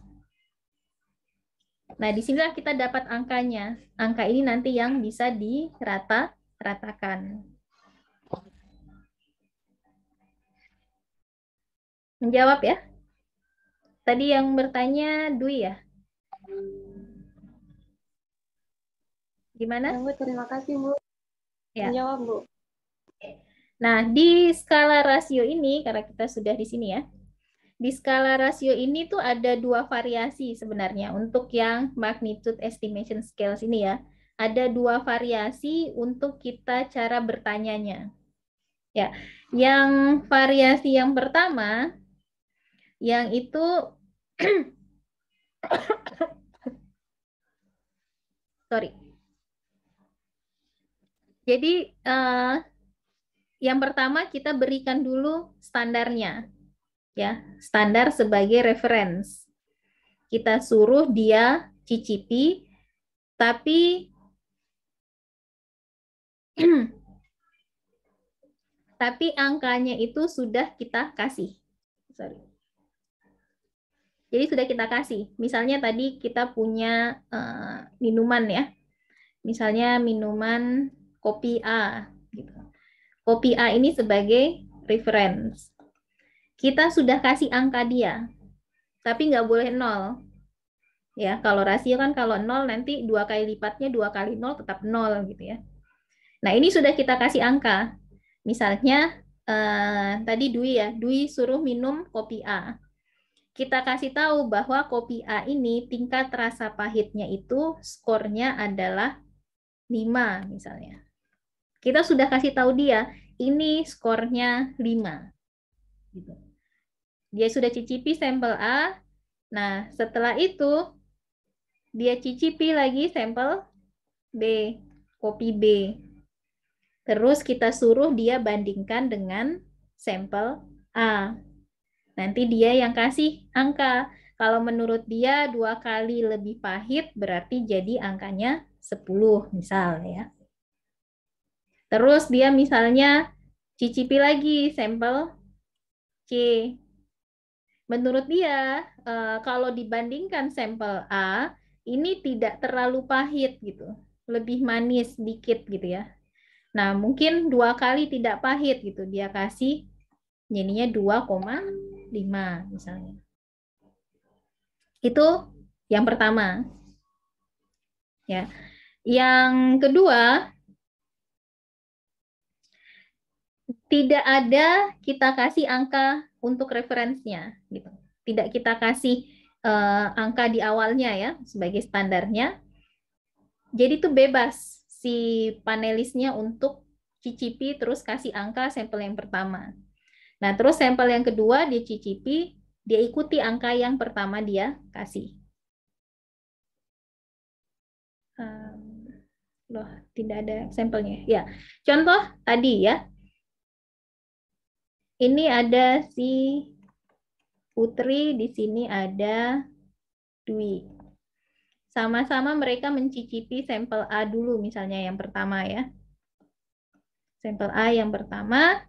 Nah, di sinilah kita dapat angkanya. Angka ini nanti yang bisa dirata-ratakan. Menjawab ya? Tadi yang bertanya Dwi ya? Gimana? Ya, Bu, terima kasih, Bu. Ya. Menjawab, Bu. Nah, di skala rasio ini, karena kita sudah di sini ya, di skala rasio ini tuh ada dua variasi sebenarnya untuk yang magnitude estimation scales ini ya. Ada dua variasi untuk kita cara bertanyanya. Ya, yang variasi yang pertama yang itu *coughs* sorry. Jadi uh, yang pertama kita berikan dulu standarnya, ya standar sebagai reference. Kita suruh dia cicipi, tapi *clears throat* tapi angkanya itu sudah kita kasih. Sorry. Jadi sudah kita kasih. Misalnya tadi kita punya uh, minuman ya. Misalnya minuman kopi A. Kopi A ini sebagai reference. Kita sudah kasih angka dia, tapi nggak boleh nol. Ya, kalau rasio kan kalau nol nanti dua kali lipatnya dua kali nol tetap nol gitu ya. Nah ini sudah kita kasih angka. Misalnya uh, tadi Dwi ya, Dwi suruh minum kopi A kita kasih tahu bahwa kopi A ini tingkat rasa pahitnya itu skornya adalah 5 misalnya. Kita sudah kasih tahu dia, ini skornya 5. Gitu. Dia sudah cicipi sampel A. Nah, setelah itu dia cicipi lagi sampel B, kopi B. Terus kita suruh dia bandingkan dengan sampel A. Nanti dia yang kasih angka. Kalau menurut dia dua kali lebih pahit berarti jadi angkanya 10 misal ya. Terus dia misalnya cicipi lagi sampel C. Menurut dia eh, kalau dibandingkan sampel A ini tidak terlalu pahit gitu. Lebih manis dikit gitu ya. Nah, mungkin dua kali tidak pahit gitu. Dia kasih jadinya 2,5 5 misalnya. Itu yang pertama. Ya. Yang kedua, tidak ada kita kasih angka untuk referensinya gitu. Tidak kita kasih uh, angka di awalnya ya sebagai standarnya. Jadi itu bebas si panelisnya untuk cicipi terus kasih angka sampel yang pertama. Nah, terus sampel yang kedua dia cicipi, dia ikuti angka yang pertama dia kasih. Um, loh, tidak ada sampelnya. Ya, contoh tadi ya. Ini ada si Putri, di sini ada Dwi. Sama-sama mereka mencicipi sampel A dulu misalnya yang pertama ya. Sampel A yang pertama,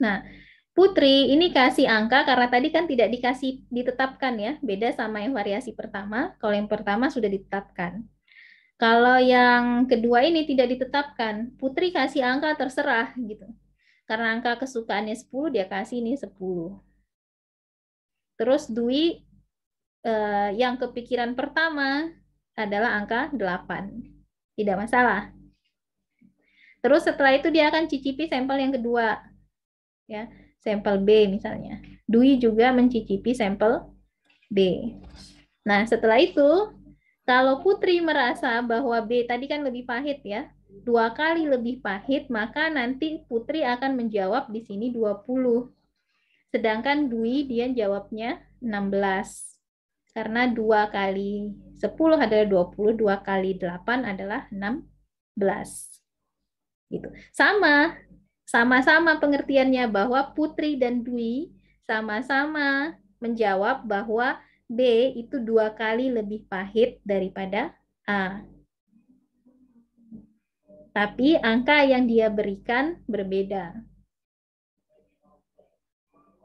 Nah, Putri ini kasih angka karena tadi kan tidak dikasih ditetapkan ya, beda sama yang variasi pertama. Kalau yang pertama sudah ditetapkan. Kalau yang kedua ini tidak ditetapkan, Putri kasih angka terserah gitu. Karena angka kesukaannya 10, dia kasih ini 10. Terus Dwi eh, yang kepikiran pertama adalah angka 8. Tidak masalah. Terus setelah itu dia akan cicipi sampel yang kedua ya sampel B misalnya. Dwi juga mencicipi sampel B. Nah, setelah itu kalau Putri merasa bahwa B tadi kan lebih pahit ya, dua kali lebih pahit, maka nanti Putri akan menjawab di sini 20. Sedangkan Dwi dia jawabnya 16. Karena dua kali 10 adalah 20, dua kali 8 adalah 16. Gitu. Sama sama-sama pengertiannya bahwa Putri dan Dwi sama-sama menjawab bahwa B itu dua kali lebih pahit daripada A. Tapi angka yang dia berikan berbeda.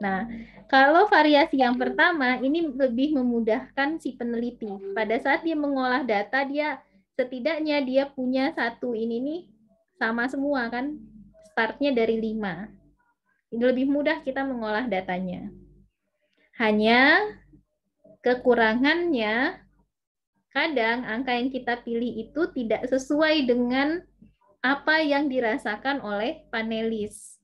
Nah, kalau variasi yang pertama ini lebih memudahkan si peneliti. Pada saat dia mengolah data, dia setidaknya dia punya satu ini nih sama semua kan. Startnya dari lima. Ini lebih mudah kita mengolah datanya. Hanya kekurangannya kadang angka yang kita pilih itu tidak sesuai dengan apa yang dirasakan oleh panelis.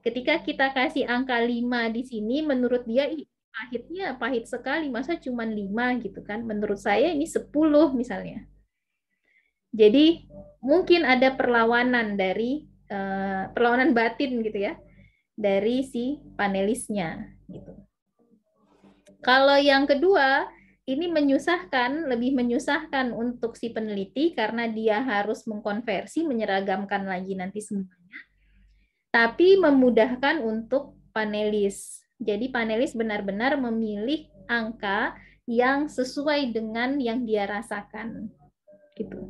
Ketika kita kasih angka 5 di sini, menurut dia pahitnya pahit sekali, masa cuma 5 gitu kan. Menurut saya ini 10 misalnya. Jadi mungkin ada perlawanan dari uh, perlawanan batin gitu ya dari si panelisnya gitu. Kalau yang kedua, ini menyusahkan, lebih menyusahkan untuk si peneliti karena dia harus mengkonversi, menyeragamkan lagi nanti semuanya. Tapi memudahkan untuk panelis. Jadi panelis benar-benar memilih angka yang sesuai dengan yang dia rasakan. Gitu.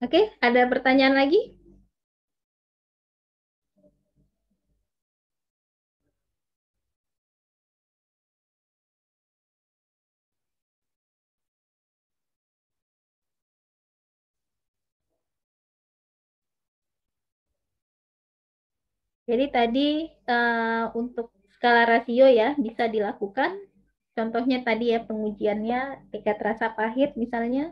Oke, ada pertanyaan lagi? Jadi tadi uh, untuk skala rasio ya bisa dilakukan. Contohnya tadi ya pengujiannya tingkat rasa pahit misalnya.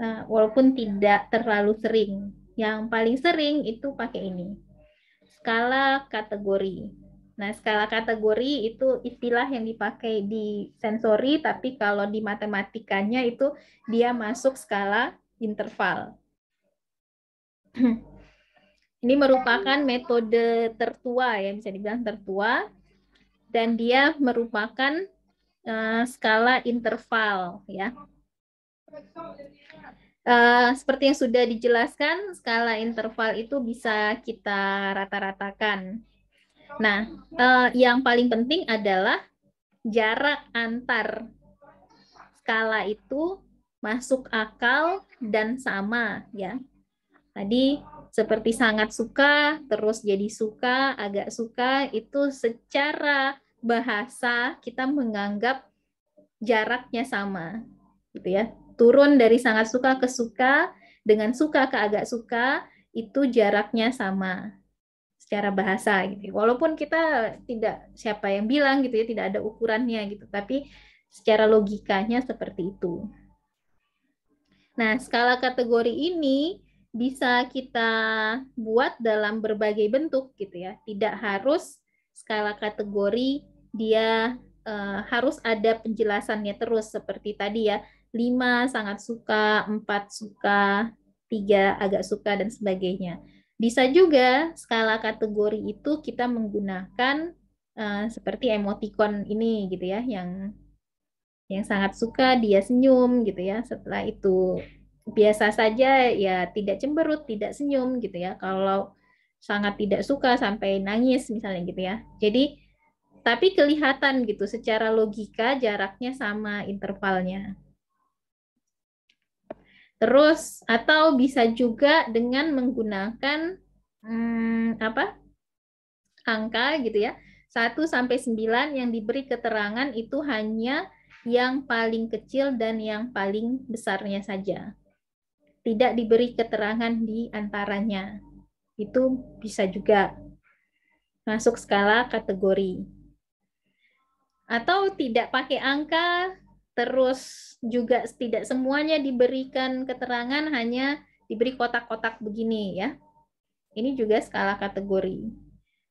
Uh, walaupun tidak terlalu sering. Yang paling sering itu pakai ini. Skala kategori. Nah, skala kategori itu istilah yang dipakai di sensori, tapi kalau di matematikanya itu dia masuk skala interval. *clears throat* Ini merupakan metode tertua ya, bisa dibilang tertua. Dan dia merupakan uh, skala interval ya. Uh, seperti yang sudah dijelaskan, skala interval itu bisa kita rata-ratakan. Nah, uh, yang paling penting adalah jarak antar skala itu masuk akal dan sama ya. Tadi seperti sangat suka, terus jadi suka, agak suka, itu secara bahasa kita menganggap jaraknya sama, gitu ya. Turun dari sangat suka ke suka, dengan suka ke agak suka, itu jaraknya sama secara bahasa gitu. Walaupun kita tidak siapa yang bilang gitu ya, tidak ada ukurannya gitu, tapi secara logikanya seperti itu. Nah, skala kategori ini bisa kita buat dalam berbagai bentuk gitu ya. Tidak harus skala kategori dia uh, harus ada penjelasannya terus seperti tadi ya. 5 sangat suka, 4 suka, 3 agak suka dan sebagainya. Bisa juga skala kategori itu kita menggunakan uh, seperti emoticon ini gitu ya yang yang sangat suka dia senyum gitu ya. Setelah itu biasa saja ya tidak cemberut, tidak senyum gitu ya. Kalau sangat tidak suka sampai nangis misalnya gitu ya. Jadi tapi kelihatan gitu secara logika jaraknya sama intervalnya. Terus atau bisa juga dengan menggunakan hmm, apa? angka gitu ya. 1 sampai 9 yang diberi keterangan itu hanya yang paling kecil dan yang paling besarnya saja tidak diberi keterangan di antaranya. Itu bisa juga masuk skala kategori. Atau tidak pakai angka, terus juga tidak semuanya diberikan keterangan, hanya diberi kotak-kotak begini ya. Ini juga skala kategori.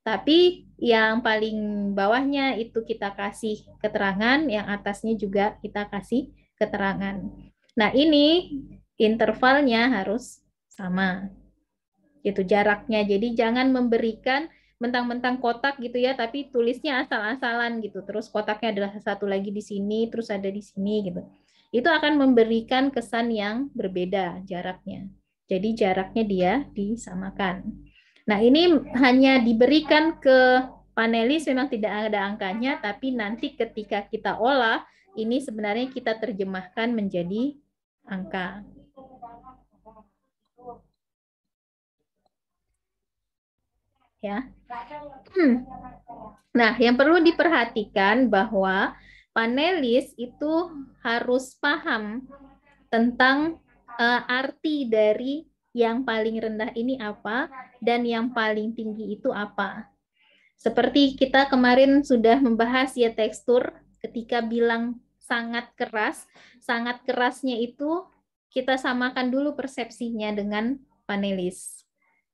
Tapi yang paling bawahnya itu kita kasih keterangan, yang atasnya juga kita kasih keterangan. Nah, ini intervalnya harus sama. Gitu jaraknya. Jadi jangan memberikan mentang-mentang kotak gitu ya, tapi tulisnya asal-asalan gitu. Terus kotaknya adalah satu lagi di sini, terus ada di sini gitu. Itu akan memberikan kesan yang berbeda jaraknya. Jadi jaraknya dia disamakan. Nah, ini hanya diberikan ke panelis memang tidak ada angkanya, tapi nanti ketika kita olah, ini sebenarnya kita terjemahkan menjadi angka. Ya. Hmm. Nah, yang perlu diperhatikan bahwa panelis itu harus paham tentang uh, arti dari yang paling rendah ini apa dan yang paling tinggi itu apa. Seperti kita kemarin sudah membahas ya tekstur ketika bilang sangat keras, sangat kerasnya itu kita samakan dulu persepsinya dengan panelis.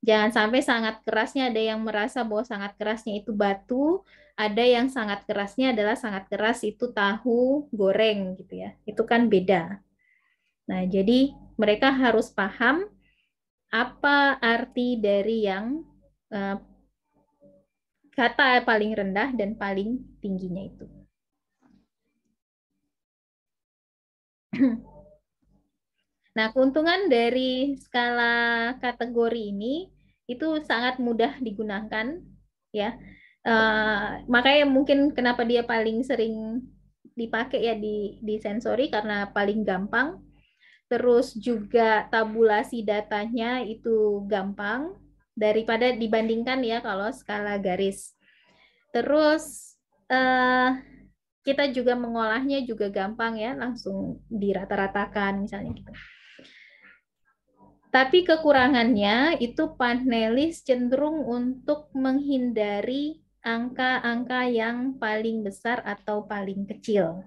Jangan sampai sangat kerasnya ada yang merasa bahwa sangat kerasnya itu batu, ada yang sangat kerasnya adalah sangat keras itu tahu goreng gitu ya. Itu kan beda. Nah, jadi mereka harus paham apa arti dari yang uh, kata paling rendah dan paling tingginya itu. *clears throat* Nah, keuntungan dari skala kategori ini itu sangat mudah digunakan, ya. Uh, makanya mungkin kenapa dia paling sering dipakai ya di di sensori karena paling gampang terus juga tabulasi datanya itu gampang daripada dibandingkan ya kalau skala garis. Terus eh, kita juga mengolahnya juga gampang ya, langsung dirata-ratakan misalnya gitu. Tapi kekurangannya itu panelis cenderung untuk menghindari angka-angka yang paling besar atau paling kecil.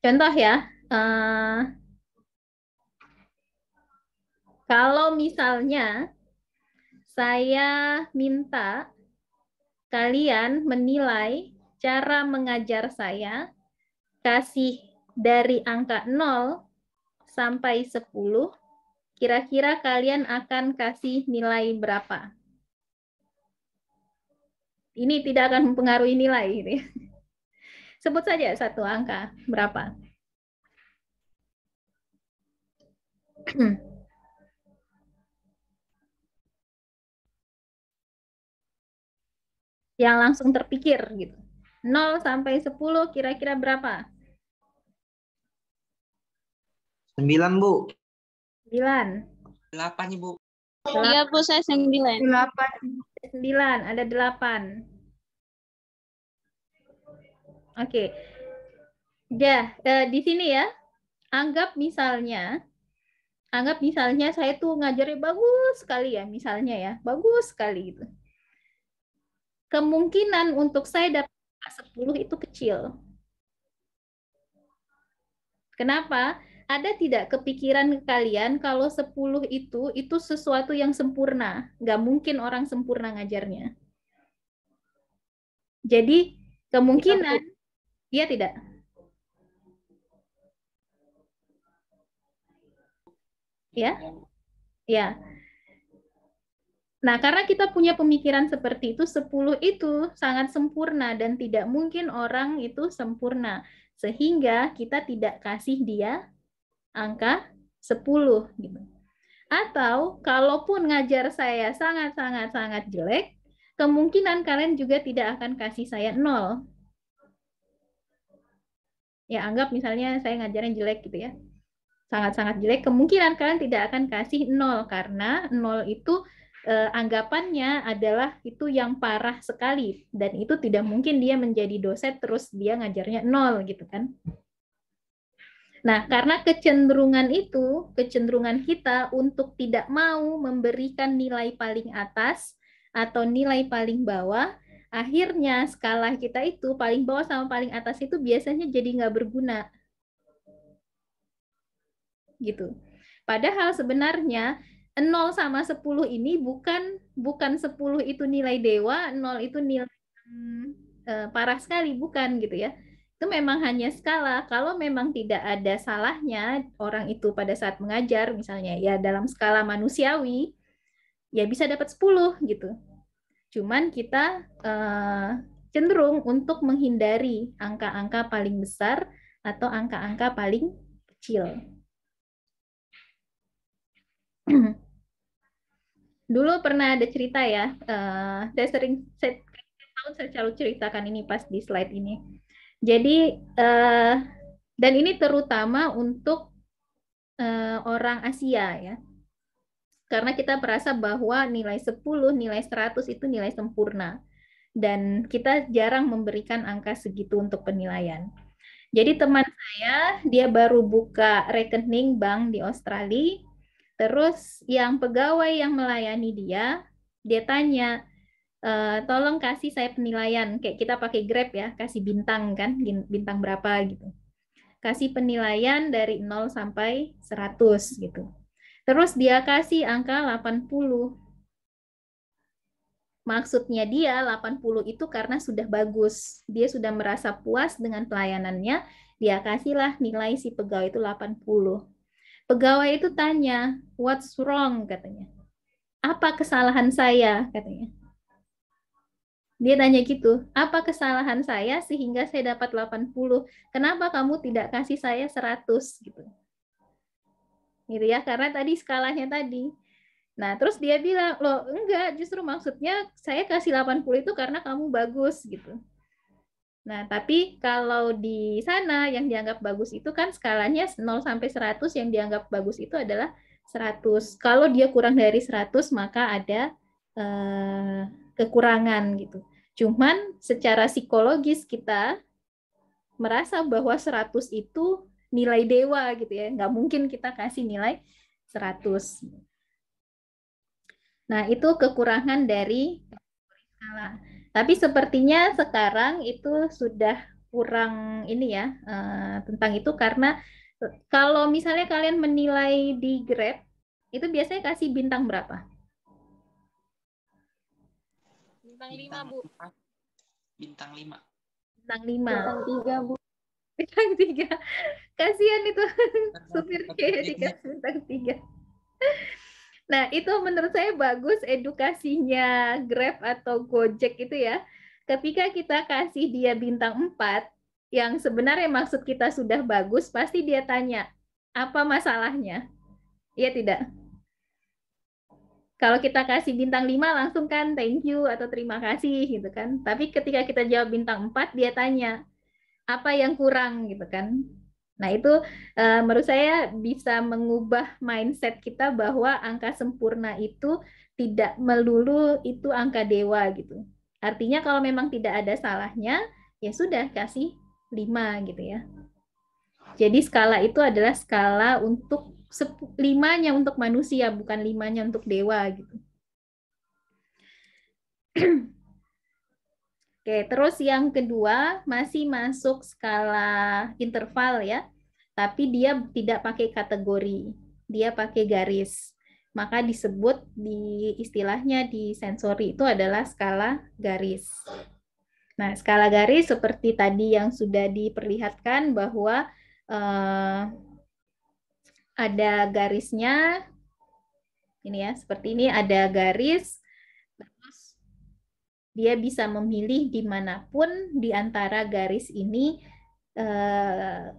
Contoh ya, uh, kalau misalnya saya minta kalian menilai cara mengajar saya, kasih dari angka 0 sampai 10, kira-kira kalian akan kasih nilai berapa? Ini tidak akan mempengaruhi nilai. Ya. *laughs* Sebut saja satu angka, berapa? *clears throat* Yang langsung terpikir gitu. 0 sampai 10 kira-kira berapa? 9, Bu. 9. 8, Ibu. Iya, Bu, saya 9. 8. 9, ada 8. Oke. Ya, eh, di sini ya. Anggap misalnya anggap misalnya saya tuh ngajarnya bagus sekali ya, misalnya ya. Bagus sekali gitu. Kemungkinan untuk saya dapat 10 itu kecil. Kenapa? Ada tidak kepikiran ke kalian kalau 10 itu itu sesuatu yang sempurna. Nggak mungkin orang sempurna ngajarnya. Jadi kemungkinan Iya tidak? Ya? Ya. Nah, karena kita punya pemikiran seperti itu, 10 itu sangat sempurna dan tidak mungkin orang itu sempurna. Sehingga kita tidak kasih dia angka 10 gitu. Atau kalaupun ngajar saya sangat-sangat-sangat jelek, kemungkinan kalian juga tidak akan kasih saya 0 ya anggap misalnya saya ngajarnya jelek gitu ya. Sangat-sangat jelek kemungkinan kalian tidak akan kasih nol karena nol itu eh, anggapannya adalah itu yang parah sekali. Dan itu tidak mungkin dia menjadi dosen terus dia ngajarnya nol gitu kan Nah, karena kecenderungan itu, kecenderungan kita untuk tidak mau memberikan nilai paling atas atau nilai paling bawah, akhirnya skala kita itu paling bawah sama paling atas itu biasanya jadi nggak berguna. Gitu. Padahal sebenarnya 0 sama 10 ini bukan bukan 10 itu nilai dewa, 0 itu nilai uh, parah sekali, bukan gitu ya. Itu memang hanya skala. Kalau memang tidak ada salahnya orang itu pada saat mengajar misalnya ya dalam skala manusiawi ya bisa dapat 10 gitu. Cuman kita uh, cenderung untuk menghindari angka-angka paling besar atau angka-angka paling kecil. *clears throat* dulu pernah ada cerita ya, uh, saya sering saya saya selalu ceritakan ini pas di slide ini. Jadi uh, dan ini terutama untuk uh, orang Asia ya. Karena kita merasa bahwa nilai 10, nilai 100 itu nilai sempurna. Dan kita jarang memberikan angka segitu untuk penilaian. Jadi teman saya, dia baru buka rekening bank di Australia. Terus yang pegawai yang melayani dia, dia tanya, e, tolong kasih saya penilaian. Kayak kita pakai Grab ya, kasih bintang kan, bintang berapa gitu. Kasih penilaian dari 0 sampai 100 gitu. Terus dia kasih angka 80. Maksudnya dia 80 itu karena sudah bagus. Dia sudah merasa puas dengan pelayanannya, dia kasihlah nilai si pegawai itu 80. Pegawai itu tanya, "What's wrong?" katanya. "Apa kesalahan saya?" katanya. Dia tanya gitu, "Apa kesalahan saya sehingga saya dapat 80? Kenapa kamu tidak kasih saya 100?" gitu gitu ya karena tadi skalanya tadi nah terus dia bilang loh enggak justru maksudnya saya kasih 80 itu karena kamu bagus gitu nah tapi kalau di sana yang dianggap bagus itu kan skalanya 0 sampai 100 yang dianggap bagus itu adalah 100 kalau dia kurang dari 100 maka ada eh, kekurangan gitu cuman secara psikologis kita merasa bahwa 100 itu nilai dewa gitu ya. Nggak mungkin kita kasih nilai 100. Nah, itu kekurangan dari skala. Tapi sepertinya sekarang itu sudah kurang ini ya uh, tentang itu karena kalau misalnya kalian menilai di Grab itu biasanya kasih bintang berapa? Bintang 5, Bu. Bintang 5. Bintang 5. Bintang 3, Bu. Bintang tiga. Kasihan itu. Supirnya ya dikasih bintang tiga. Nah itu menurut saya bagus edukasinya Grab atau Gojek itu ya. Ketika kita kasih dia bintang empat yang sebenarnya maksud kita sudah bagus pasti dia tanya apa masalahnya? Iya tidak kalau kita kasih bintang 5 langsung kan thank you atau terima kasih gitu kan. Tapi ketika kita jawab bintang 4 dia tanya, apa yang kurang gitu kan. Nah, itu uh, menurut saya bisa mengubah mindset kita bahwa angka sempurna itu tidak melulu itu angka dewa gitu. Artinya kalau memang tidak ada salahnya, ya sudah kasih 5 gitu ya. Jadi skala itu adalah skala untuk limanya untuk manusia, bukan limanya untuk dewa gitu. *clears throat* Oke, terus yang kedua masih masuk skala interval ya, tapi dia tidak pakai kategori, dia pakai garis. Maka disebut di istilahnya di sensori itu adalah skala garis. Nah, skala garis seperti tadi yang sudah diperlihatkan bahwa eh, ada garisnya, ini ya, seperti ini ada garis, dia bisa memilih di mana pun di antara garis ini eh,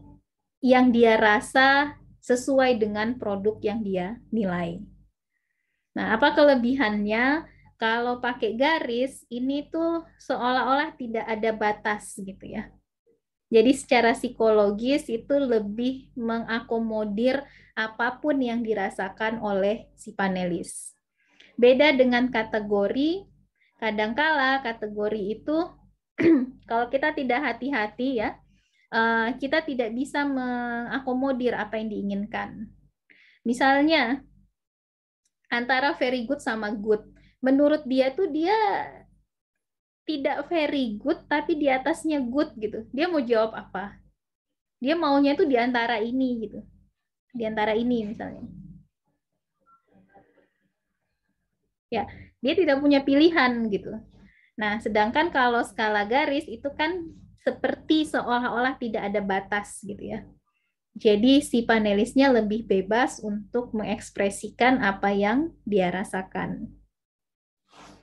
yang dia rasa sesuai dengan produk yang dia nilai. Nah, apa kelebihannya? Kalau pakai garis, ini tuh seolah-olah tidak ada batas gitu ya. Jadi secara psikologis itu lebih mengakomodir apa pun yang dirasakan oleh si panelis. Beda dengan kategori, kadangkala kategori itu *clears throat* kalau kita tidak hati-hati ya, eh, kita tidak bisa mengakomodir apa yang diinginkan. Misalnya antara very good sama good. Menurut dia tuh dia tidak very good tapi di atasnya good gitu. Dia mau jawab apa? Dia maunya tuh di antara ini gitu. Di antara ini misalnya. Ya, dia tidak punya pilihan gitu. Nah, sedangkan kalau skala garis itu kan seperti seolah-olah tidak ada batas gitu ya. Jadi si panelisnya lebih bebas untuk mengekspresikan apa yang dia rasakan.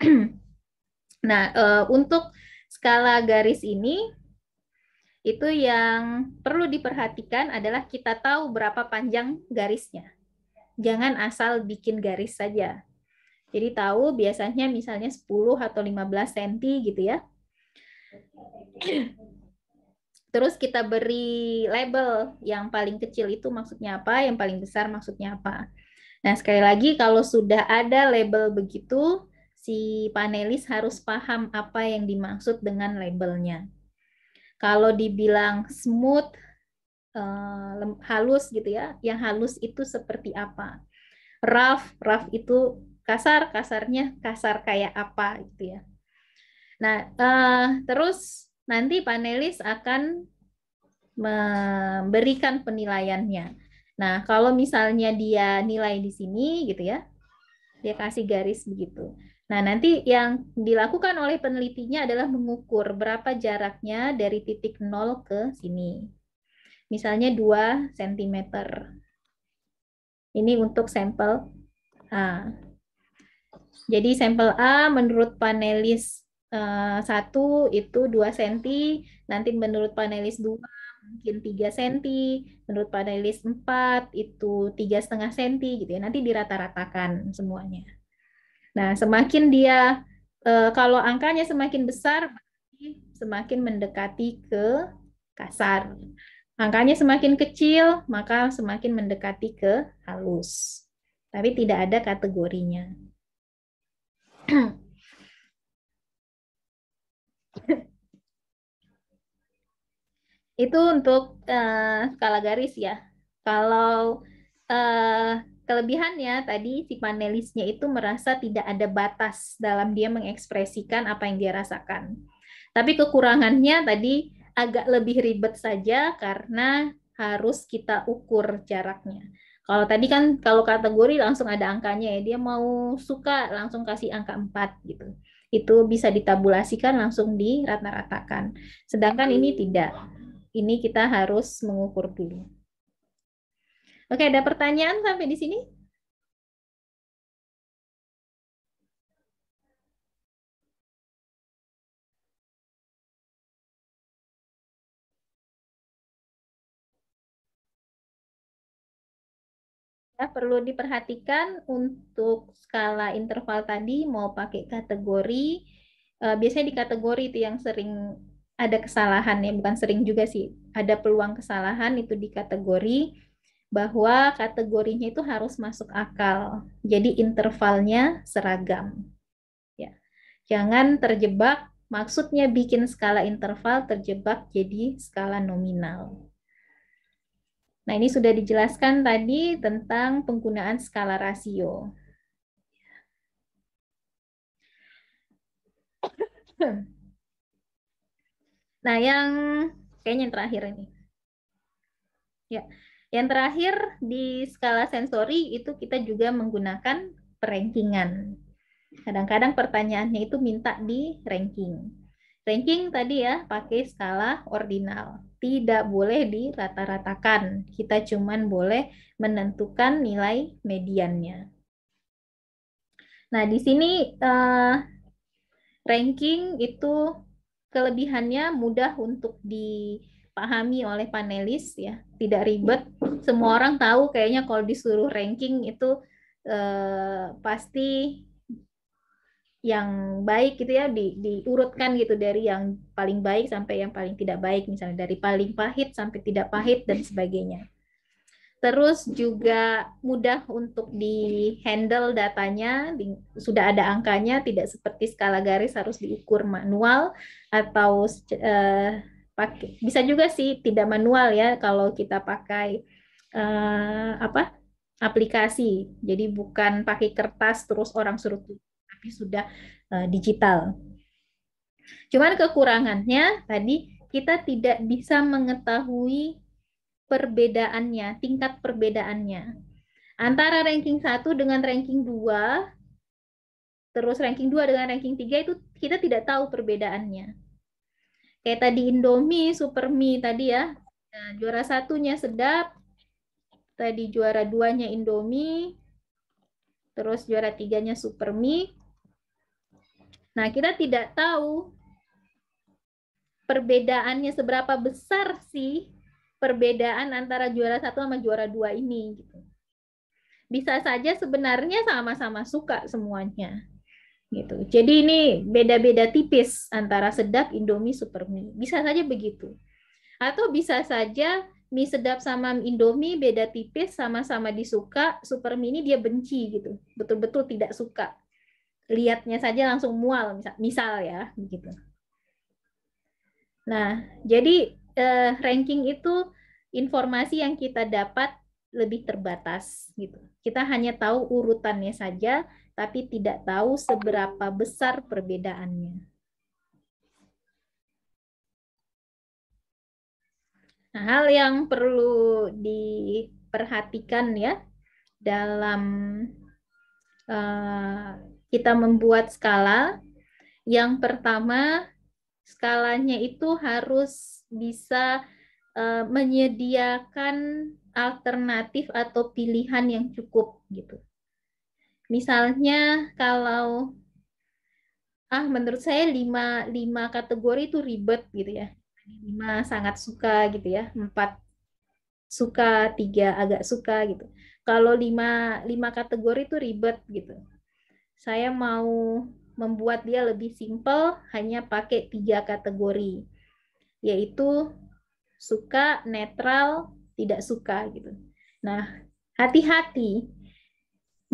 *clears throat* nah, e, untuk skala garis ini itu yang perlu diperhatikan adalah kita tahu berapa panjang garisnya. Jangan asal bikin garis saja Jadi tahu biasanya misalnya 10 atau 15 cm gitu ya. *clears throat* Terus kita beri label yang paling kecil itu maksudnya apa, yang paling besar maksudnya apa. Nah, sekali lagi kalau sudah ada label begitu, si panelis harus paham apa yang dimaksud dengan labelnya. Kalau dibilang smooth, eh, halus gitu ya, yang halus itu seperti apa? Rough, rough itu kasar, kasarnya kasar kayak apa gitu ya. Nah, uh, terus nanti panelis akan memberikan penilaiannya. Nah, kalau misalnya dia nilai di sini gitu ya, dia kasih garis begitu. Nah, nanti yang dilakukan oleh penelitinya adalah mengukur berapa jaraknya dari titik nol ke sini. Misalnya 2 cm. Ini untuk sampel A. Jadi sampel A menurut panelis uh, satu itu 2 cm, nanti menurut panelis 2 mungkin 3 cm, menurut panelis 4 itu tiga setengah cm gitu ya. Nanti dirata-ratakan semuanya. Nah, semakin dia uh, kalau angkanya semakin besar semakin mendekati ke kasar. Angkanya semakin kecil, maka semakin mendekati ke halus. Tapi tidak ada kategorinya. *clears throat* Itu untuk uh, skala garis ya. Kalau uh, kelebihannya tadi si panelisnya itu merasa tidak ada batas dalam dia mengekspresikan apa yang dia rasakan. Tapi kekurangannya tadi agak lebih ribet saja karena harus kita ukur jaraknya. Kalau tadi kan kalau kategori langsung ada angkanya ya, dia mau suka langsung kasih angka 4 gitu. Itu bisa ditabulasikan langsung dirata-ratakan. Sedangkan ini tidak ini kita harus mengukur dulu. Oke, ada pertanyaan sampai di sini? Ya, perlu diperhatikan untuk skala interval tadi mau pakai kategori. Eh, biasanya di kategori itu yang sering ada kesalahan ya, bukan sering juga sih. Ada peluang kesalahan itu di kategori bahwa kategorinya itu harus masuk akal. Jadi intervalnya seragam. Ya. Jangan terjebak maksudnya bikin skala interval terjebak jadi skala nominal. Nah, ini sudah dijelaskan tadi tentang penggunaan skala rasio. Nah, yang kayaknya yang terakhir ini. Ya, yang terakhir di skala sensori itu kita juga menggunakan perankingan. Kadang-kadang pertanyaannya itu minta di ranking. Ranking tadi ya pakai skala ordinal. Tidak boleh dirata-ratakan. Kita cuman boleh menentukan nilai mediannya. Nah, di sini uh, ranking itu kelebihannya mudah untuk dipahami oleh panelis ya, tidak ribet. Semua orang tahu kayaknya kalau disuruh ranking itu eh, pasti yang baik gitu ya di, diurutkan gitu dari yang paling baik sampai yang paling tidak baik misalnya dari paling pahit sampai tidak pahit dan sebagainya. Terus juga mudah untuk di handle datanya, di, sudah ada angkanya, tidak seperti skala garis harus diukur manual atau eh, pakai bisa juga sih tidak manual ya kalau kita pakai eh, apa aplikasi. Jadi bukan pakai kertas terus orang suruh tapi sudah eh, digital. Cuman kekurangannya tadi kita tidak bisa mengetahui perbedaannya, tingkat perbedaannya. Antara ranking 1 dengan ranking 2, terus ranking 2 dengan ranking 3 itu kita tidak tahu perbedaannya. Kayak tadi Indomie, Supermi tadi ya. Nah, juara satunya sedap, tadi juara duanya Indomie, terus juara tiganya Supermi. Nah, kita tidak tahu perbedaannya seberapa besar sih perbedaan antara juara satu sama juara dua ini gitu. bisa saja sebenarnya sama-sama suka semuanya gitu. Jadi ini beda-beda tipis antara sedap, Indomie, super mie. Bisa saja begitu. Atau bisa saja mie sedap sama Indomie beda tipis, sama-sama disuka, super mie ini dia benci gitu. Betul-betul tidak suka. Lihatnya saja langsung mual misal, ya begitu. Nah, jadi eh, ranking itu informasi yang kita dapat lebih terbatas gitu. Kita hanya tahu urutannya saja tapi tidak tahu seberapa besar perbedaannya. Nah, hal yang perlu diperhatikan ya dalam uh, kita membuat skala, yang pertama skalanya itu harus bisa uh, menyediakan alternatif atau pilihan yang cukup gitu. Misalnya kalau ah menurut saya lima, lima kategori itu ribet gitu ya. Lima sangat suka gitu ya, empat suka, tiga agak suka gitu. Kalau lima, lima kategori itu ribet gitu. Saya mau membuat dia lebih simpel hanya pakai tiga kategori, yaitu suka, netral, tidak suka gitu. Nah, hati-hati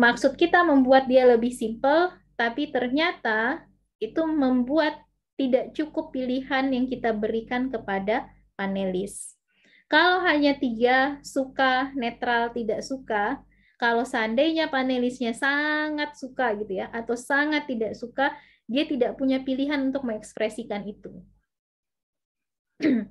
maksud kita membuat dia lebih simpel, tapi ternyata itu membuat tidak cukup pilihan yang kita berikan kepada panelis. Kalau hanya tiga, suka, netral, tidak suka, kalau seandainya panelisnya sangat suka gitu ya, atau sangat tidak suka, dia tidak punya pilihan untuk mengekspresikan itu. *clears throat*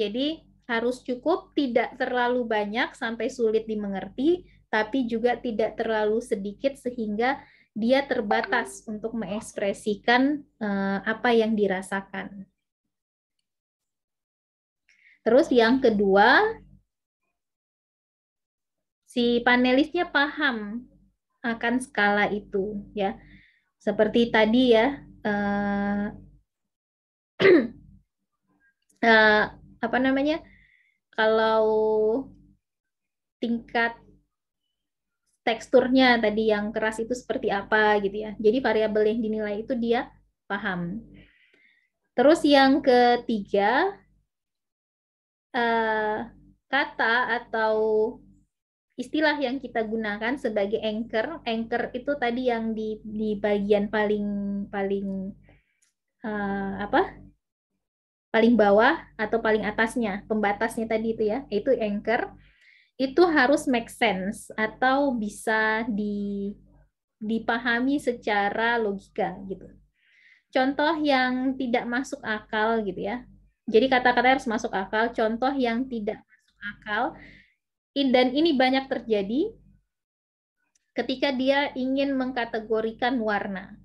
Jadi harus cukup, tidak terlalu banyak sampai sulit dimengerti, tapi juga tidak terlalu sedikit sehingga dia terbatas untuk mengekspresikan uh, apa yang dirasakan. Terus yang kedua, si panelisnya paham akan skala itu, ya. Seperti tadi ya, uh, uh, *clears throat* apa namanya? Kalau tingkat teksturnya tadi yang keras itu seperti apa gitu ya. Jadi variabel yang dinilai itu dia paham. Terus yang ketiga, eh, kata atau istilah yang kita gunakan sebagai anchor. Anchor itu tadi yang di di bagian paling paling uh, apa? paling bawah atau paling atasnya, pembatasnya tadi itu ya, itu anchor itu harus make sense atau bisa di, dipahami secara logika gitu. Contoh yang tidak masuk akal gitu ya. Jadi kata-kata harus masuk akal. Contoh yang tidak masuk akal dan ini banyak terjadi ketika dia ingin mengkategorikan warna.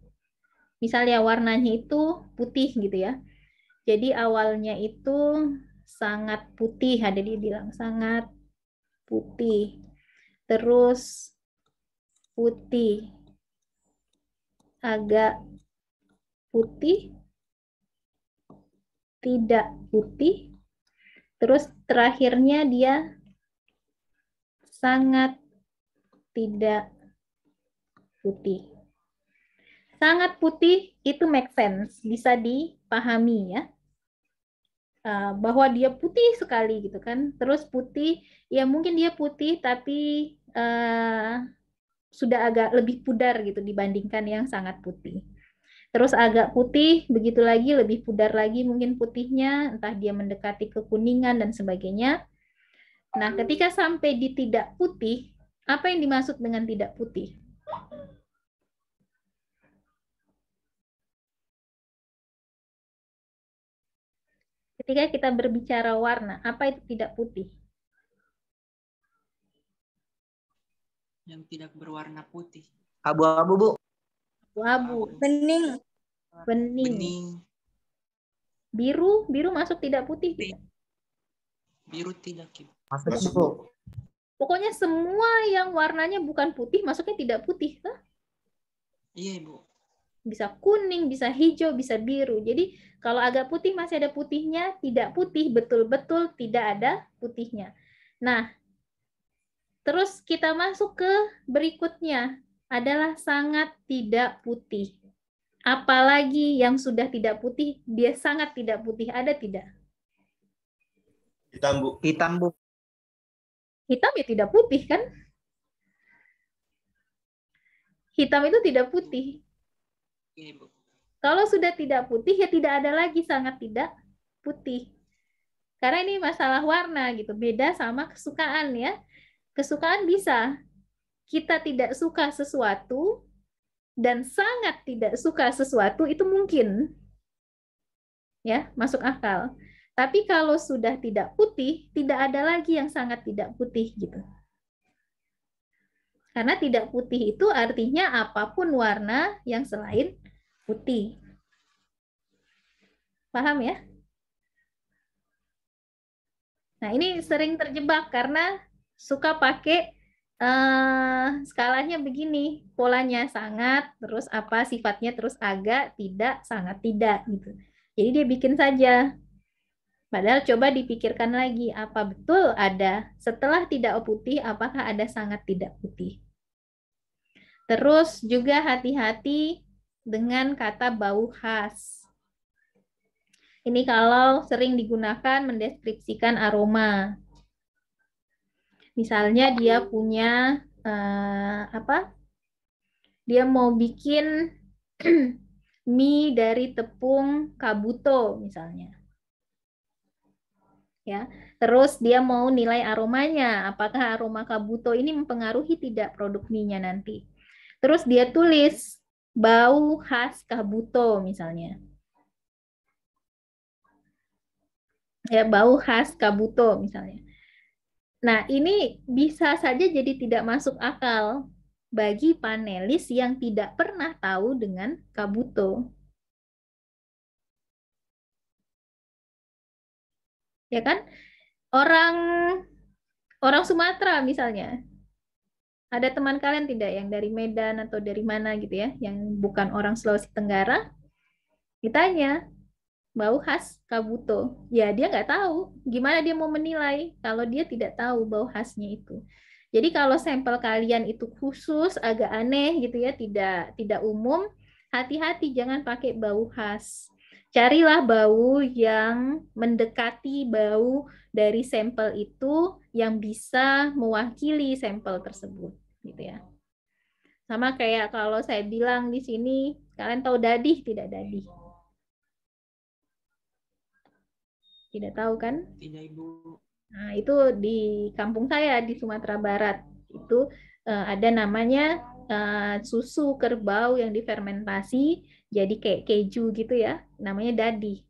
Misalnya warnanya itu putih gitu ya. Jadi awalnya itu sangat putih, ada dia bilang sangat putih. Terus putih. Agak putih. Tidak putih. Terus terakhirnya dia sangat tidak putih. Sangat putih itu make sense, bisa dipahami ya. Eh, bahwa dia putih sekali gitu kan. Terus putih, ya mungkin dia putih tapi uh, sudah agak lebih pudar gitu dibandingkan yang sangat putih. Terus agak putih, begitu lagi lebih pudar lagi mungkin putihnya, entah dia mendekati kekuningan dan sebagainya. Nah, ketika sampai di tidak putih, apa yang dimaksud dengan tidak putih? Ketika kita berbicara warna, apa itu tidak putih? Yang tidak berwarna putih. Abu-abu, Bu. Abu-abu. Bening. Bening. Bening. Biru, biru masuk tidak putih tidak? Biru tidak, Kim. Masuk, Bu. Pokoknya semua yang warnanya bukan putih masuknya tidak putih. Huh? Iya, Ibu. Bisa kuning, bisa hijau, bisa biru. Jadi kalau agak putih masih ada putihnya, tidak putih betul-betul tidak ada putihnya. Nah, Terus kita masuk ke berikutnya adalah sangat tidak putih. Apalagi yang sudah tidak putih, dia sangat tidak putih. Ada tidak? Hitam, Bu. Hitam, Bu. Hitam ya tidak putih kan? Hitam itu tidak putih. Bu. Kalau sudah tidak putih ya tidak ada lagi sangat tidak putih. Karena ini masalah warna gitu, beda sama kesukaan ya. Kesukaan bisa kita tidak suka sesuatu dan sangat tidak suka sesuatu itu mungkin. Ya, masuk akal. Tapi kalau sudah tidak putih, tidak ada lagi yang sangat tidak putih gitu. Karena tidak putih itu artinya apa pun warna yang selain putih. Paham ya? Nah, ini sering terjebak karena suka pakai uh, skalanya begini, polanya sangat, terus apa sifatnya terus agak, tidak, sangat tidak gitu. Jadi dia bikin saja. Padahal coba dipikirkan lagi, apa betul ada setelah tidak putih, apakah ada sangat tidak putih? Terus juga hati-hati dengan kata bau khas. Ini kalau sering digunakan mendeskripsikan aroma. Misalnya dia punya uh, apa? Dia mau bikin *clears throat* mie dari tepung kabuto misalnya. Ya. Terus dia mau nilai aromanya, apakah aroma kabuto ini mempengaruhi tidak produk mie-nya nanti. Terus dia tulis bau khas kabuto misalnya. Ya, bau khas kabuto misalnya. Nah, ini bisa saja jadi tidak masuk akal bagi panelis yang tidak pernah tahu dengan kabuto. Ya kan? Orang orang Sumatera misalnya, ada teman kalian tidak yang dari Medan atau dari mana gitu ya, yang bukan orang Sulawesi Tenggara? Ditanya, bau khas kabuto. Ya dia nggak tahu gimana dia mau menilai kalau dia tidak tahu bau khasnya itu. Jadi kalau sampel kalian itu khusus, agak aneh gitu ya, tidak tidak umum, hati-hati jangan pakai bau khas. Carilah bau yang mendekati bau dari sampel itu yang bisa mewakili sampel tersebut, gitu ya. Sama kayak kalau saya bilang di sini, kalian tahu dadih tidak dadih? Tidak tahu kan? Tidak, Ibu. Nah, itu di kampung saya di Sumatera Barat. Itu uh, ada namanya uh, susu kerbau yang difermentasi jadi kayak keju gitu ya, namanya dadi.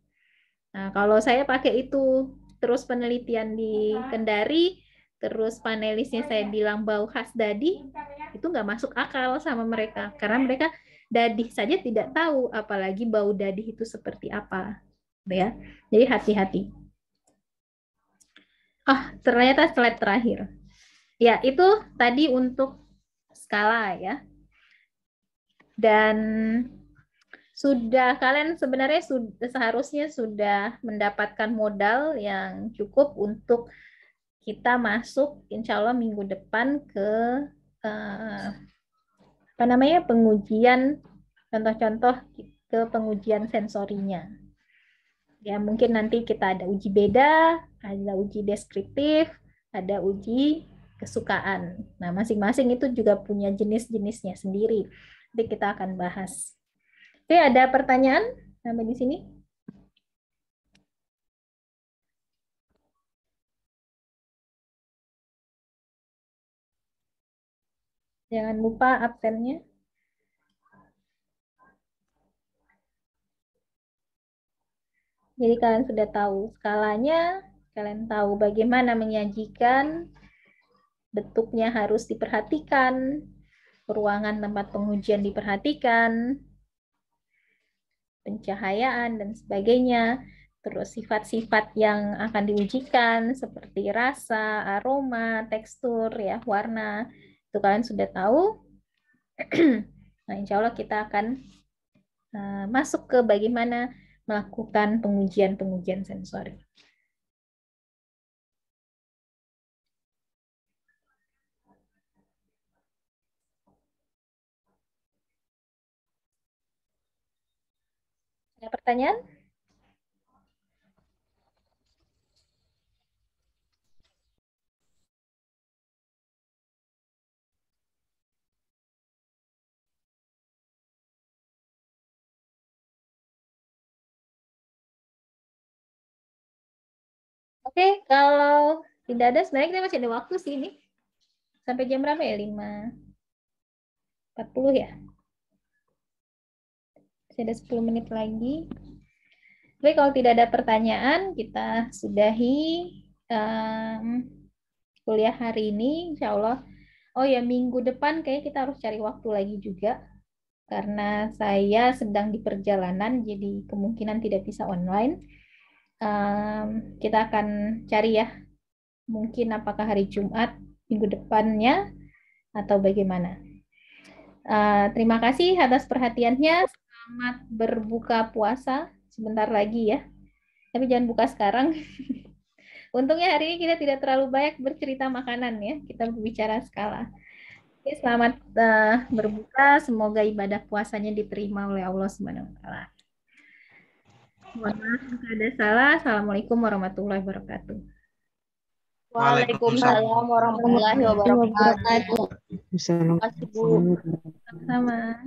Nah, kalau saya pakai itu terus penelitian di Kendari, terus panelisnya saya bilang bau khas dadi, itu nggak masuk akal sama mereka karena mereka dadi saja tidak tahu, apalagi bau dadi itu seperti apa, ya. Jadi hati-hati. Ah, ternyata slide terakhir. Ya, itu tadi untuk skala ya. Dan sudah kalian sebenarnya sudah, seharusnya sudah mendapatkan modal yang cukup untuk kita masuk insya Allah minggu depan ke uh, apa namanya pengujian contoh-contoh ke pengujian sensorinya. Ya mungkin nanti kita ada uji beda, ada uji deskriptif, ada uji kesukaan. Nah masing-masing itu juga punya jenis-jenisnya sendiri. Nanti kita akan bahas. Oke, ada pertanyaan sampai di sini? Jangan lupa absennya. Jadi kalian sudah tahu skalanya, kalian tahu bagaimana menyajikan, bentuknya harus diperhatikan, ruangan tempat pengujian diperhatikan, pencahayaan, dan sebagainya. Terus sifat-sifat yang akan diujikan seperti rasa, aroma, tekstur, ya, warna. Itu kalian sudah tahu. *clears throat* nah, insya Allah kita akan uh, masuk ke bagaimana melakukan pengujian-pengujian sensori. Ada pertanyaan? Oke, kalau tidak ada, sebenarnya kita masih ada waktu sih ini. Sampai jam berapa ya? 5.40 ya? Masih ada 10 menit lagi. Oke, kalau tidak ada pertanyaan, kita sudahi um, kuliah hari ini, insya Allah. Oh ya, minggu depan kayak kita harus cari waktu lagi juga. Karena saya sedang di perjalanan, jadi kemungkinan tidak bisa online. Um, kita akan cari ya, mungkin apakah hari Jumat minggu depannya atau bagaimana. Uh, terima kasih atas perhatiannya. Selamat berbuka puasa sebentar lagi ya. Tapi jangan buka sekarang. *laughs* Untungnya hari ini kita tidak terlalu banyak bercerita makanan ya. Kita berbicara skala. Oke, selamat uh, berbuka. Semoga ibadah puasanya diterima oleh Allah Subhanahu wa taala. Mohon maaf jika ada salah. Assalamualaikum warahmatullahi wabarakatuh. Waalaikumsalam warahmatullahi wabarakatuh. Terima kasih Bu. Sama.